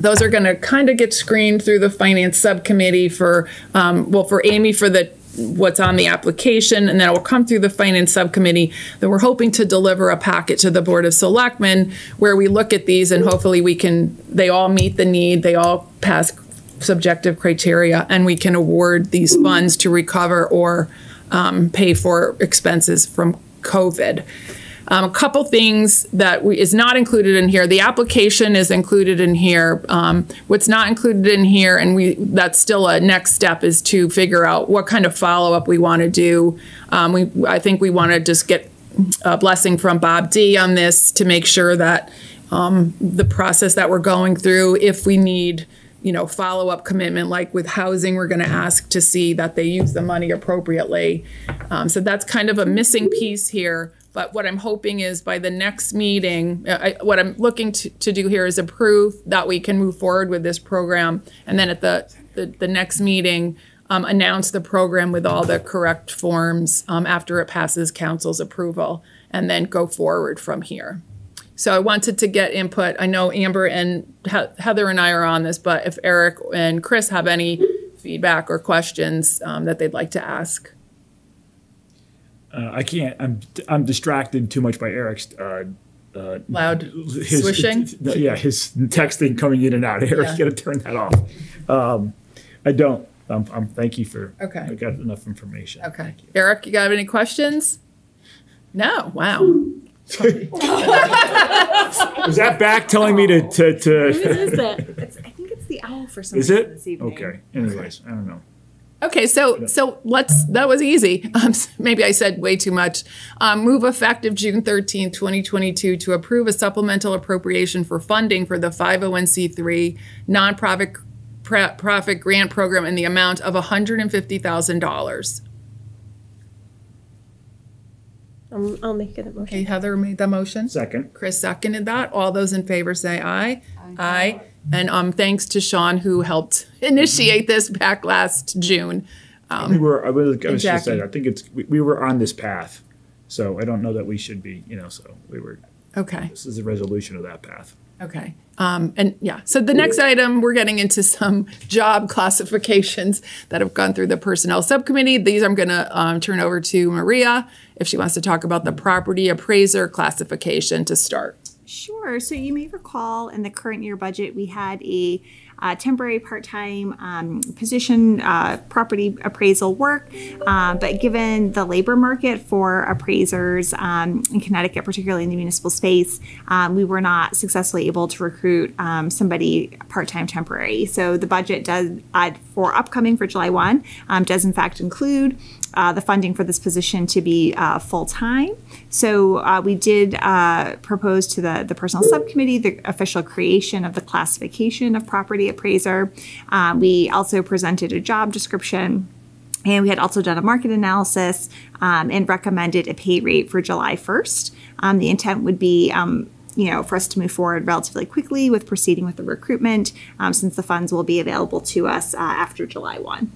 those are going to kind of get screened through the finance subcommittee for um, well for amy for the what's on the application and then it will come through the finance subcommittee then we're hoping to deliver a packet to the board of selectmen where we look at these and hopefully we can they all meet the need they all pass subjective criteria and we can award these funds to recover or um, pay for expenses from covid um, a couple things that we, is not included in here. The application is included in here. Um, what's not included in here, and we that's still a next step, is to figure out what kind of follow up we want to do. Um, we I think we want to just get a blessing from Bob D on this to make sure that um, the process that we're going through, if we need you know, follow up commitment, like with housing, we're going to ask to see that they use the money appropriately. Um, so that's kind of a missing piece here. But what I'm hoping is by the next meeting, uh, I, what I'm looking to, to do here is approve that we can move forward with this program. And then at the, the, the next meeting, um, announce the program with all the correct forms um, after it passes counsel's approval and then go forward from here. So I wanted to get input. I know Amber and Heather and I are on this, but if Eric and Chris have any feedback or questions um, that they'd like to ask. Uh, I can't. I'm I'm distracted too much by Eric's uh, uh, loud his, swishing. (laughs) yeah, his texting coming in and out. Eric, Yeah. you got to turn that off. Um, I don't. Um, I'm, thank you for. Okay. I got enough information. Okay. Eric, you got any questions? No. Wow. (laughs) Was that back telling me to to? to Who is It's, I think it's the owl for some Is reason it this evening. okay? Anyways, I don't know. Okay, so so let's that was easy. (laughs) Um, maybe I said way too much. Um, move effective June thirteenth, twenty twenty two, to approve a supplemental appropriation for funding for the five hundred one c three nonprofit pra- profit grant program in the amount of one hundred and fifty thousand dollars. Um, I'll make it a motion. Okay, Heather made the motion. Second. Chris seconded that. All those in favor say aye. Aye. And um, thanks to Sean who helped initiate this back last June. Um, we were. I was. I was just Jackie. saying. I think it's. We, we were on this path, so I don't know that we should be. You know. So we were. Okay. This is a resolution of that path. Okay. Um, and yeah, so the next item, we're getting into some job classifications that have gone through the personnel subcommittee. These I'm going to um, turn over to Maria if she wants to talk about the property appraiser classification to start. Sure. So you may recall in the current year budget, we had a uh, temporary part-time um, position, uh, property appraisal work. Uh, but given the labor market for appraisers um, in Connecticut, particularly in the municipal space, um, we were not successfully able to recruit um, somebody part-time temporary. So the budget does uh, for upcoming for July 1 um, does in fact include uh, the funding for this position to be uh, full time. So uh, we did uh, propose to the, the personnel subcommittee the official creation of the classification of property appraiser. Uh, we also presented a job description. And we had also done a market analysis um, and recommended a pay rate for July 1st. Um, the intent would be um, you know, for us to move forward relatively quickly with proceeding with the recruitment, um, since the funds will be available to us uh, after July 1.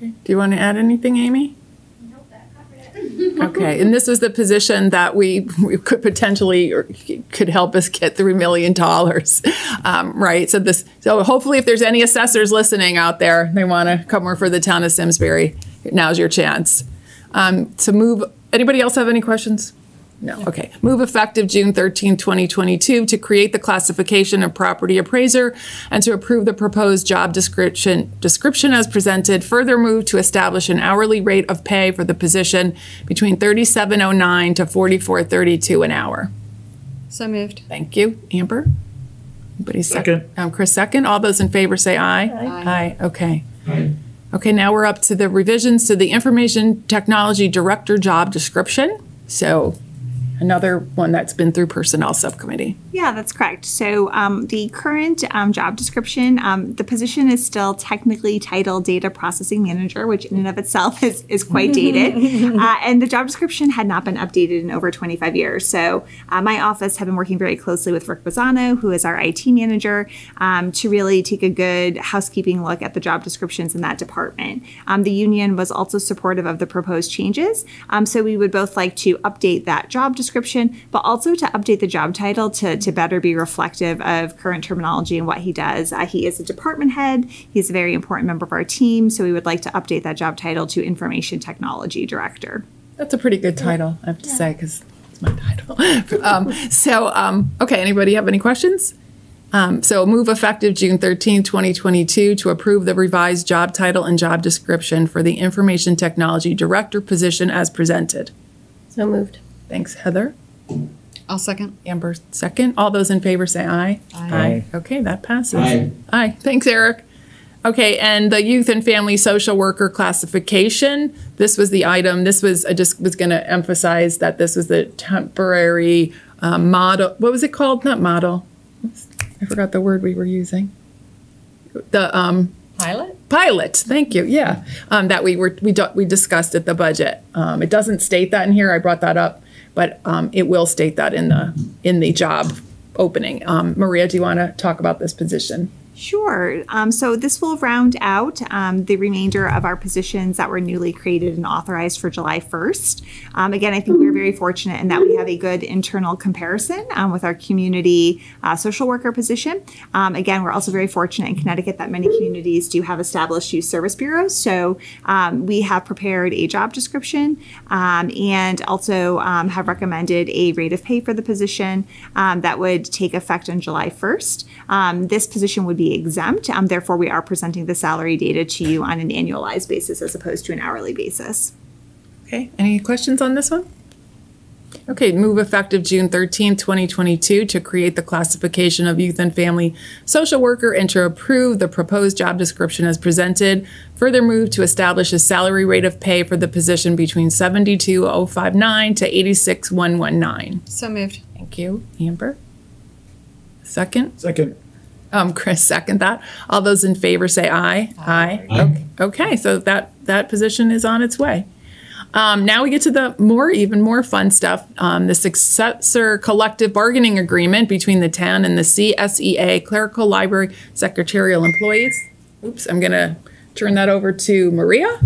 Do you want to add anything, Amy? Okay, and this was the position that we, we could potentially, or could help us get three million dollars, um, right? So this, so hopefully if there's any assessors listening out there, they want to come work for the town of Simsbury, now's your chance. Um, to move, anybody else have any questions? No, okay. Move effective June 13, 2022 to create the classification of property appraiser and to approve the proposed job description description as presented. Further move to establish an hourly rate of pay for the position between 3709 to 4432 an hour. So moved. Thank you. Amber? Anybody second? Um, Chris second. All those in favor say aye. Aye. Aye, okay. Okay, now we're up to the revisions to the Information Technology Director job description. So another one that's been through Personnel Subcommittee. Yeah, that's correct. So um, the current um, job description, um, the position is still technically titled Data Processing Manager, which in and of itself is, is quite dated. (laughs) uh, and the job description had not been updated in over 25 years. So uh, my office had been working very closely with Rick Bazzano, who is our IT manager, um, to really take a good housekeeping look at the job descriptions in that department. Um, the union was also supportive of the proposed changes. Um, so we would both like to update that job description, but also to update the job title to, to better be reflective of current terminology and what he does. Uh, he is a department head. He's a very important member of our team. So we would like to update that job title to Information Technology Director. That's a pretty good title, I have to say, because it's my title. (laughs) um, so, um, okay, anybody have any questions? Um, so, move effective June 13, 2022 to approve the revised job title and job description for the Information Technology Director position as presented. So moved. Thanks, Heather. I'll second. Amber, second. All those in favor say aye. Aye. Okay, that passes. Aye. Aye. Thanks, Eric. Okay, and the youth and family social worker classification. This was the item. This was I just was going to emphasize that this was the temporary um, model. What was it called? Not model. I forgot the word we were using. The um, Pilot? pilot. Thank you. Yeah, um, that we were we do, we discussed at the budget. Um, it doesn't state that in here. I brought that up, but um, it will state that in the in the job opening. Um, Maria, do you want to talk about this position? Sure. Um, so this will round out um, the remainder of our positions that were newly created and authorized for July 1st. Um, again, I think we're very fortunate in that we have a good internal comparison um, with our community uh, social worker position. Um, again, we're also very fortunate in Connecticut that many communities do have established youth service bureaus. So um, we have prepared a job description and also have recommended a rate of pay for the position that would take effect on July 1st. this position would be exempt. Um, therefore, we are presenting the salary data to you on an annualized basis as opposed to an hourly basis. Okay, any questions on this one? Okay, move effective June 13, 2022 to create the classification of youth and family social worker and to approve the proposed job description as presented. Further move to establish a salary rate of pay for the position between 72,059 to 86,119. So moved. Thank you. Amber? Second? Second. Um, Chris, second that. All those in favor say aye. Aye. Okay. Okay, so that, that position is on its way. Um, now we get to the more, even more fun stuff. Um, the successor collective bargaining agreement between the town and the CSEA clerical library secretarial employees. Oops, I'm going to turn that over to Maria.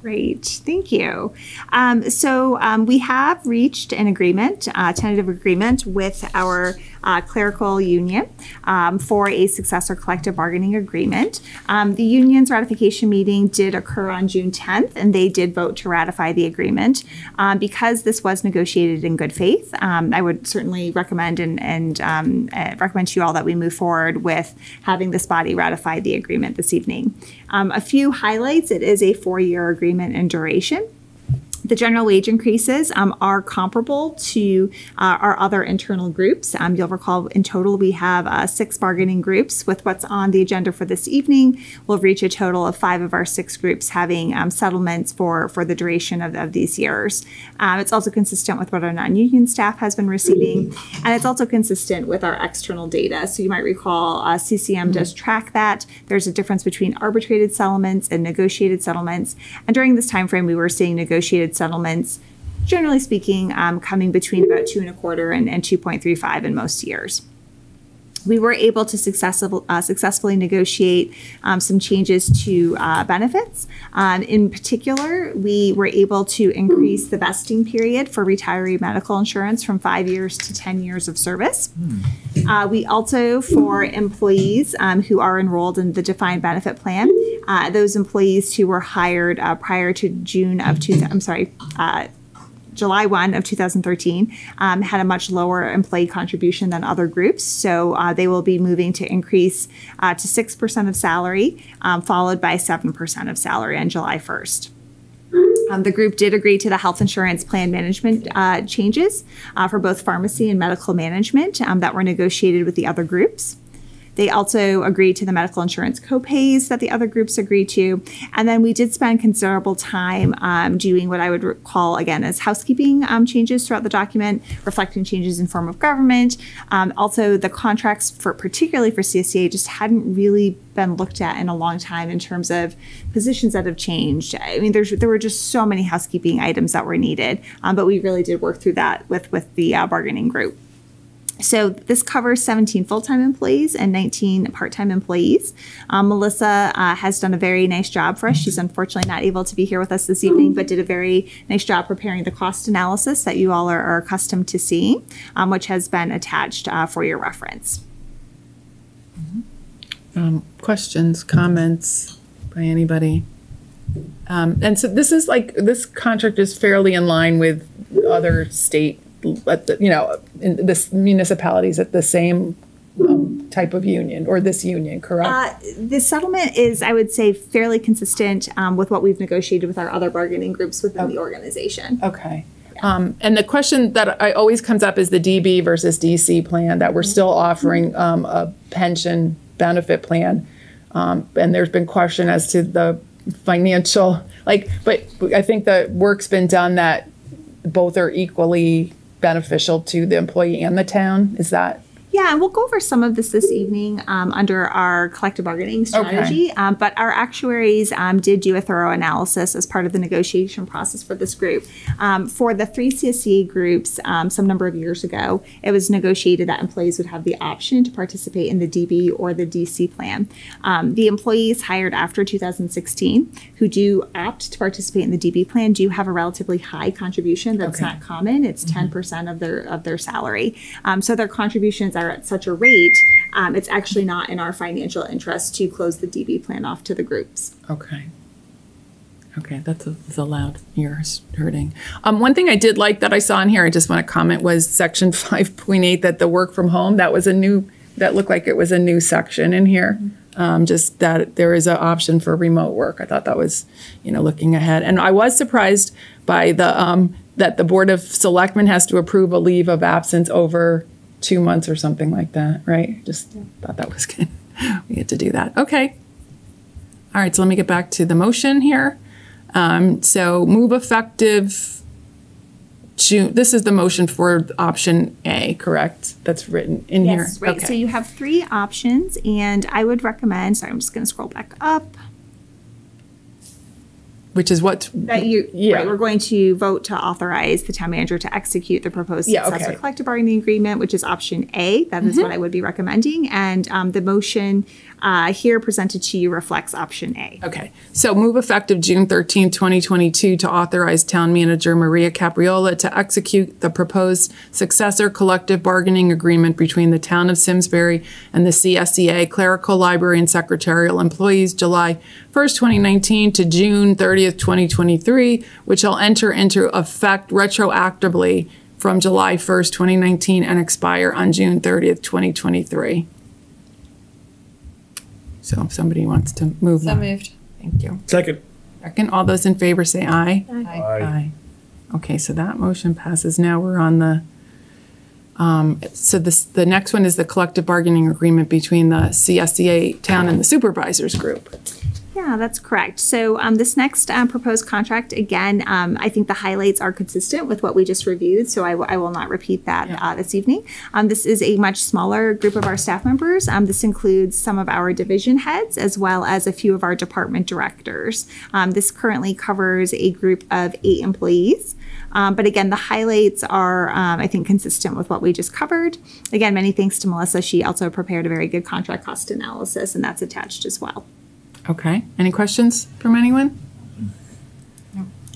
Great, thank you. Um, so um, we have reached an agreement, uh, tentative agreement with our uh, clerical union um, for a successor collective bargaining agreement. Um, the union's ratification meeting did occur on June 10th, and they did vote to ratify the agreement. Um, because this was negotiated in good faith, um, I would certainly recommend and, and um, uh, recommend to you all that we move forward with having this body ratify the agreement this evening. Um, a few highlights it is a four year agreement in duration. The general wage increases um, are comparable to uh, our other internal groups. Um, you'll recall in total we have uh, six bargaining groups. With what's on the agenda for this evening, we'll reach a total of five of our six groups having um, settlements for, for the duration of, of these years. Um, it's also consistent with what our non union staff has been receiving, and it's also consistent with our external data. So you might recall uh, CCM does track that. There's a difference between arbitrated settlements and negotiated settlements. And during this time frame, we were seeing negotiated settlements, generally speaking, um, coming between about two and a quarter and, and 2.35 in most years. We were able to successful, uh, successfully negotiate um, some changes to uh, benefits. Um, in particular, we were able to increase the vesting period for retiree medical insurance from five years to 10 years of service. Uh, we also, for employees um, who are enrolled in the defined benefit plan, uh, those employees who were hired uh, prior to June of two, I'm sorry, uh, July 1 of 2013 um, had a much lower employee contribution than other groups. So uh, they will be moving to increase uh, to 6% of salary, um, followed by 7% of salary on July 1st. Um, the group did agree to the health insurance plan management uh, changes uh, for both pharmacy and medical management um, that were negotiated with the other groups. They also agreed to the medical insurance copays that the other groups agreed to. And then we did spend considerable time um, doing what I would call, again, as housekeeping um, changes throughout the document, reflecting changes in form of government. Um, also, the contracts for particularly for CSEA just hadn't really been looked at in a long time in terms of positions that have changed. I mean, there's there were just so many housekeeping items that were needed, um, but we really did work through that with with the uh, bargaining group. So this covers 17 full-time employees and 19 part-time employees. Um, Melissa uh, has done a very nice job for us. She's unfortunately not able to be here with us this evening, but did a very nice job preparing the cost analysis that you all are, are accustomed to seeing, um, which has been attached uh, for your reference. Um, questions, comments by anybody? Um, and so this is like, this contract is fairly in line with other state, at the, you know, in this municipalities at the same um, type of union or this union, correct? Uh, the settlement is, I would say, fairly consistent um, with what we've negotiated with our other bargaining groups within the organization. Okay. Um, and the question that I always comes up is the DB versus DC plan that we're still offering um, a pension benefit plan. Um, and there's been question as to the financial, like, but I think the work's been done that both are equally beneficial to the employee and the town. Is that? Yeah, and we'll go over some of this this evening um, under our collective bargaining strategy. Um, but our actuaries um, did do a thorough analysis as part of the negotiation process for this group. Um, for the three CSEA groups, um, some number of years ago, it was negotiated that employees would have the option to participate in the DB or the DC plan. Um, the employees hired after 2016 who do opt to participate in the DB plan do have a relatively high contribution. That's Okay. not common. It's 10% of their of their salary. Um, so their contributions are at such a rate, um, it's actually not in our financial interest to close the DB plan off to the groups. Okay. Okay, that's a, that's loud ears hurting. Um, one thing I did like that I saw in here, I just want to comment, was section (laughs) five point eight that the work from home that was a new that looked like it was a new section in here. Um, just that there is an option for remote work. I thought that was, you know, looking ahead. And I was surprised by the um, that the board of selectmen has to approve a leave of absence over two months or something like that. Right? Just thought that was (laughs) good. we get to do that. Okay. All right, so let me get back to the motion here. Um, so move effective June, this is the motion for option A, correct? That's written in here? Yes, right. So you have three options, and I would recommend. Sorry, I'm just going to scroll back up. Which is what? That you, Yeah. right, we're going to vote to authorize the town manager to execute the proposed Yeah, successor okay. collective bargaining agreement, which is option A. That is Mhm. what I would be recommending. And um, the motion uh, here presented to you reflects option A. Okay, so move effective June 13, 2022 to authorize Town Manager Maria Capriola to execute the proposed successor collective bargaining agreement between the Town of Simsbury and the CSEA clerical, library, and secretarial employees July 1st, 2019 to June 30th, 2023, which shall enter into effect retroactively from July 1st, 2019 and expire on June 30th, 2023. So if somebody wants to move So that. moved. Thank you. Second. Second, all those in favor say aye. Aye. Aye. Okay, so that motion passes. Now we're on the, um, so this, the next one is the collective bargaining agreement between the CSEA town and the supervisors group. Yeah, that's correct. So um, this next um, proposed contract, again, um, I think the highlights are consistent with what we just reviewed, so I, will not repeat that uh, this evening. Um, this is a much smaller group of our staff members. Um, this includes some of our division heads as well as a few of our department directors. Um, this currently covers a group of eight employees. Um, but again, the highlights are, um, I think, consistent with what we just covered. Again, many thanks to Melissa. She also prepared a very good contract cost analysis, and that's attached as well. Okay, any questions from anyone?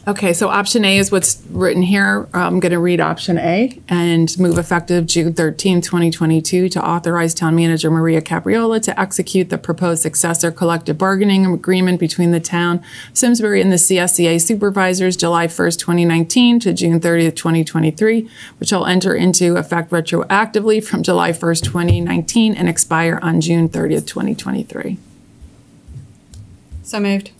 Okay, so option A is what's written here. I'm going to read option A and move effective June 13, 2022 to authorize Town Manager Maria Capriola to execute the proposed successor collective bargaining agreement between the town, Simsbury, and the CSEA supervisors July 1st, 2019 to June 30th, 2023, which will enter into effect retroactively from July 1st, 2019 and expire on June 30th, 2023. So moved.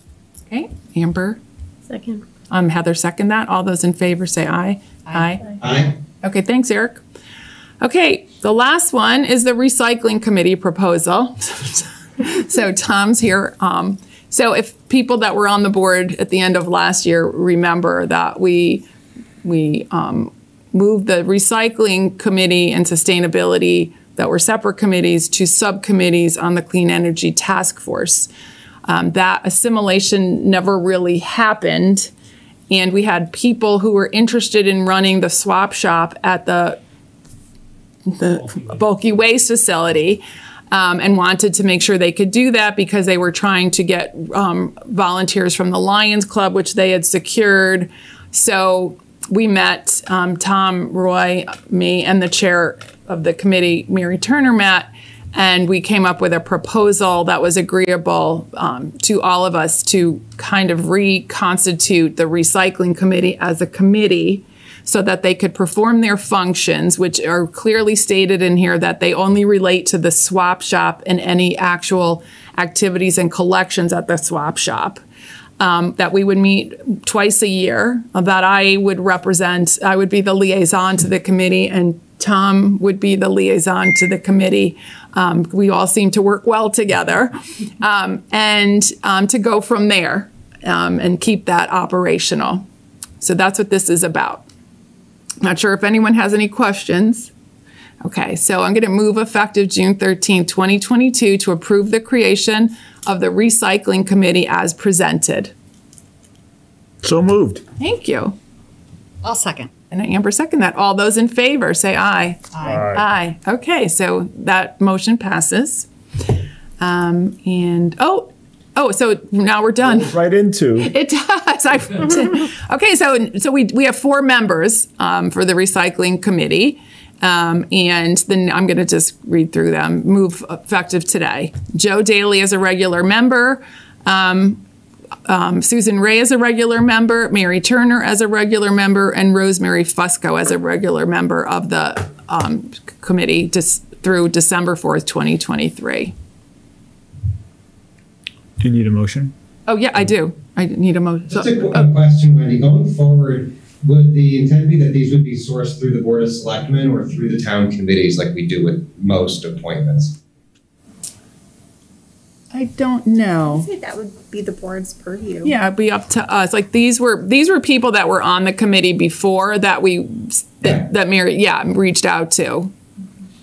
Okay, Amber? Second. Um, Heather, second that. All those in favor say aye. Aye. Aye. Okay, thanks, Eric. Okay, the last one is the recycling committee proposal. (laughs) so Tom's here. Um, so if people that were on the board at the end of last year remember that we we um, moved the recycling committee and sustainability that were separate committees to subcommittees on the clean energy task force. Um, that assimilation never really happened. And we had people who were interested in running the swap shop at the, the bulky waste facility um, and wanted to make sure they could do that because they were trying to get um, volunteers from the Lions Club, which they had secured. So we met um, Tom, Roy, me, and the chair of the committee, Mary Turner, met, and we came up with a proposal that was agreeable um, to all of us to kind of reconstitute the recycling committee as a committee so that they could perform their functions, which are clearly stated in here that they only relate to the swap shop and any actual activities and collections at the swap shop. Um, that we would meet twice a year, uh, that I would represent, I would be the liaison to the committee, and Tom would be the liaison to the committee. Um, we all seem to work well together, um, and um, to go from there um, and keep that operational. So that's what this is about. Not sure if anyone has any questions. Okay, so I'm going to move effective June 13, 2022 to approve the creation of the recycling committee as presented. So moved. Thank you. I'll second. And Amber second that. All those in favor say aye. Aye. Aye. Okay, so that motion passes. Um, and oh, oh, so now we're done. Right into. (laughs) It does. I, (laughs) okay, so so we we have four members um, for the recycling committee, um, and then I'm going to just read through them. Move effective today. Joe Daly is a regular member. Um, um, Susan Ray as a regular member, Mary Turner as a regular member, and Rosemary Fusco as a regular member of the um, committee just through December 4th, 2023. Do you need a motion? Oh, yeah, I do. I need a motion. Just a quick question, Wendy. Going forward, would the intent be that these would be sourced through the Board of Selectmen or through the town committees like we do with most appointments? I don't know. I think that would be the board's purview. Yeah, it'd be up to us. Like these were these were people that were on the committee before that we that, that Mary yeah reached out to.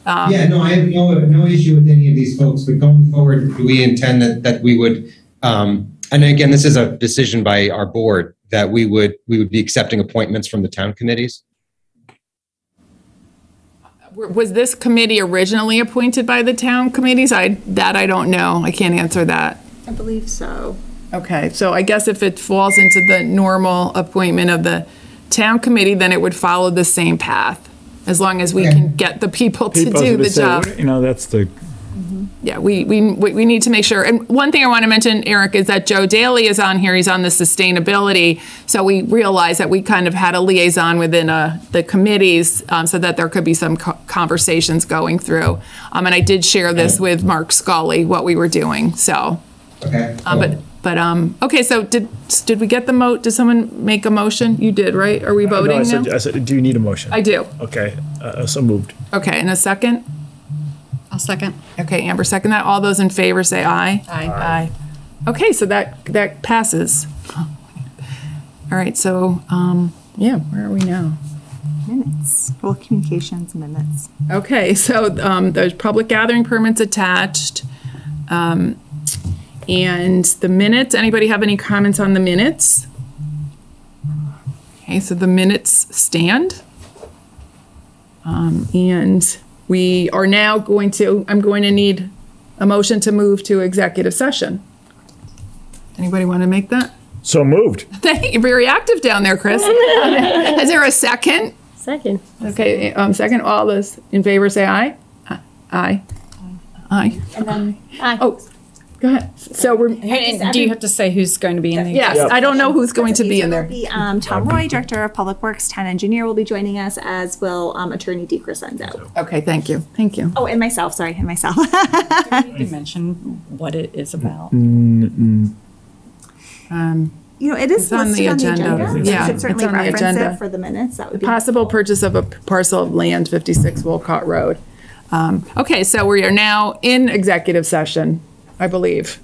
Um, Yeah, no, I have no, no issue with any of these folks, but going forward, do we intend that, that we would um, And again, this is a decision by our board that we would, we would be accepting appointments from the town committees. Was this committee originally appointed by the town committees? I, that I don't know. I can't answer that. I believe so. Okay, so I guess if it falls into the normal appointment of the town committee, then it would follow the same path, as long as we can get the people to People, I do gonna the say, job. You know, that's the, Yeah, we, we, we need to make sure. And one thing I want to mention, Eric, is that Joe Daly is on here. He's on the sustainability. So we realized that we kind of had a liaison within uh, the committees um, so that there could be some co- conversations going through. Um, and I did share this with Mark Scully, what we were doing. So, Okay. uh, but, but, um, okay, so did, did we get the mo, did someone make a motion? You did, right? Are we no, I voting now? said, I said, do you need a motion? I do. Okay, uh, so moved. Okay, in a second? I'll second. Okay, Amber, second that. All those in favor say aye. Aye. Aye. Okay, so that, that passes. (laughs) All right, so, um, yeah, where are we now? Minutes. Well, communications minutes. Okay, (laughs) so, um, there's public gathering permits attached. Um, and the minutes, anybody have any comments on the minutes? Okay, so the minutes stand. Um, and we are now going to, I'm going to need a motion to move to executive session. Anybody want to make that? So moved. (laughs) Thank you. Very active down there, Chris. (laughs) Is there a second? Second. Okay, um, second. All those in favor say aye. Uh, Aye. Aye. And then, Oh, go ahead. So we're. And do you have to say who's going to be in the? Yes, I don't know who's going to be in there. the, um, Tom Roy, Director of Public Works, Town Engineer, will be joining us, as will um, Attorney DeCrescenzo. Okay, thank you. Thank you. Oh, and myself, sorry, and myself. You can (laughs) mention what it is about. Um, You know, it is It's on the listed on the agenda. agenda. Yeah, You could it's certainly on the reference agenda. it for the minutes, that would be. Possible purchase of a parcel of land, 56 Wolcott Road. Um, Okay, so we are now in executive session, I believe.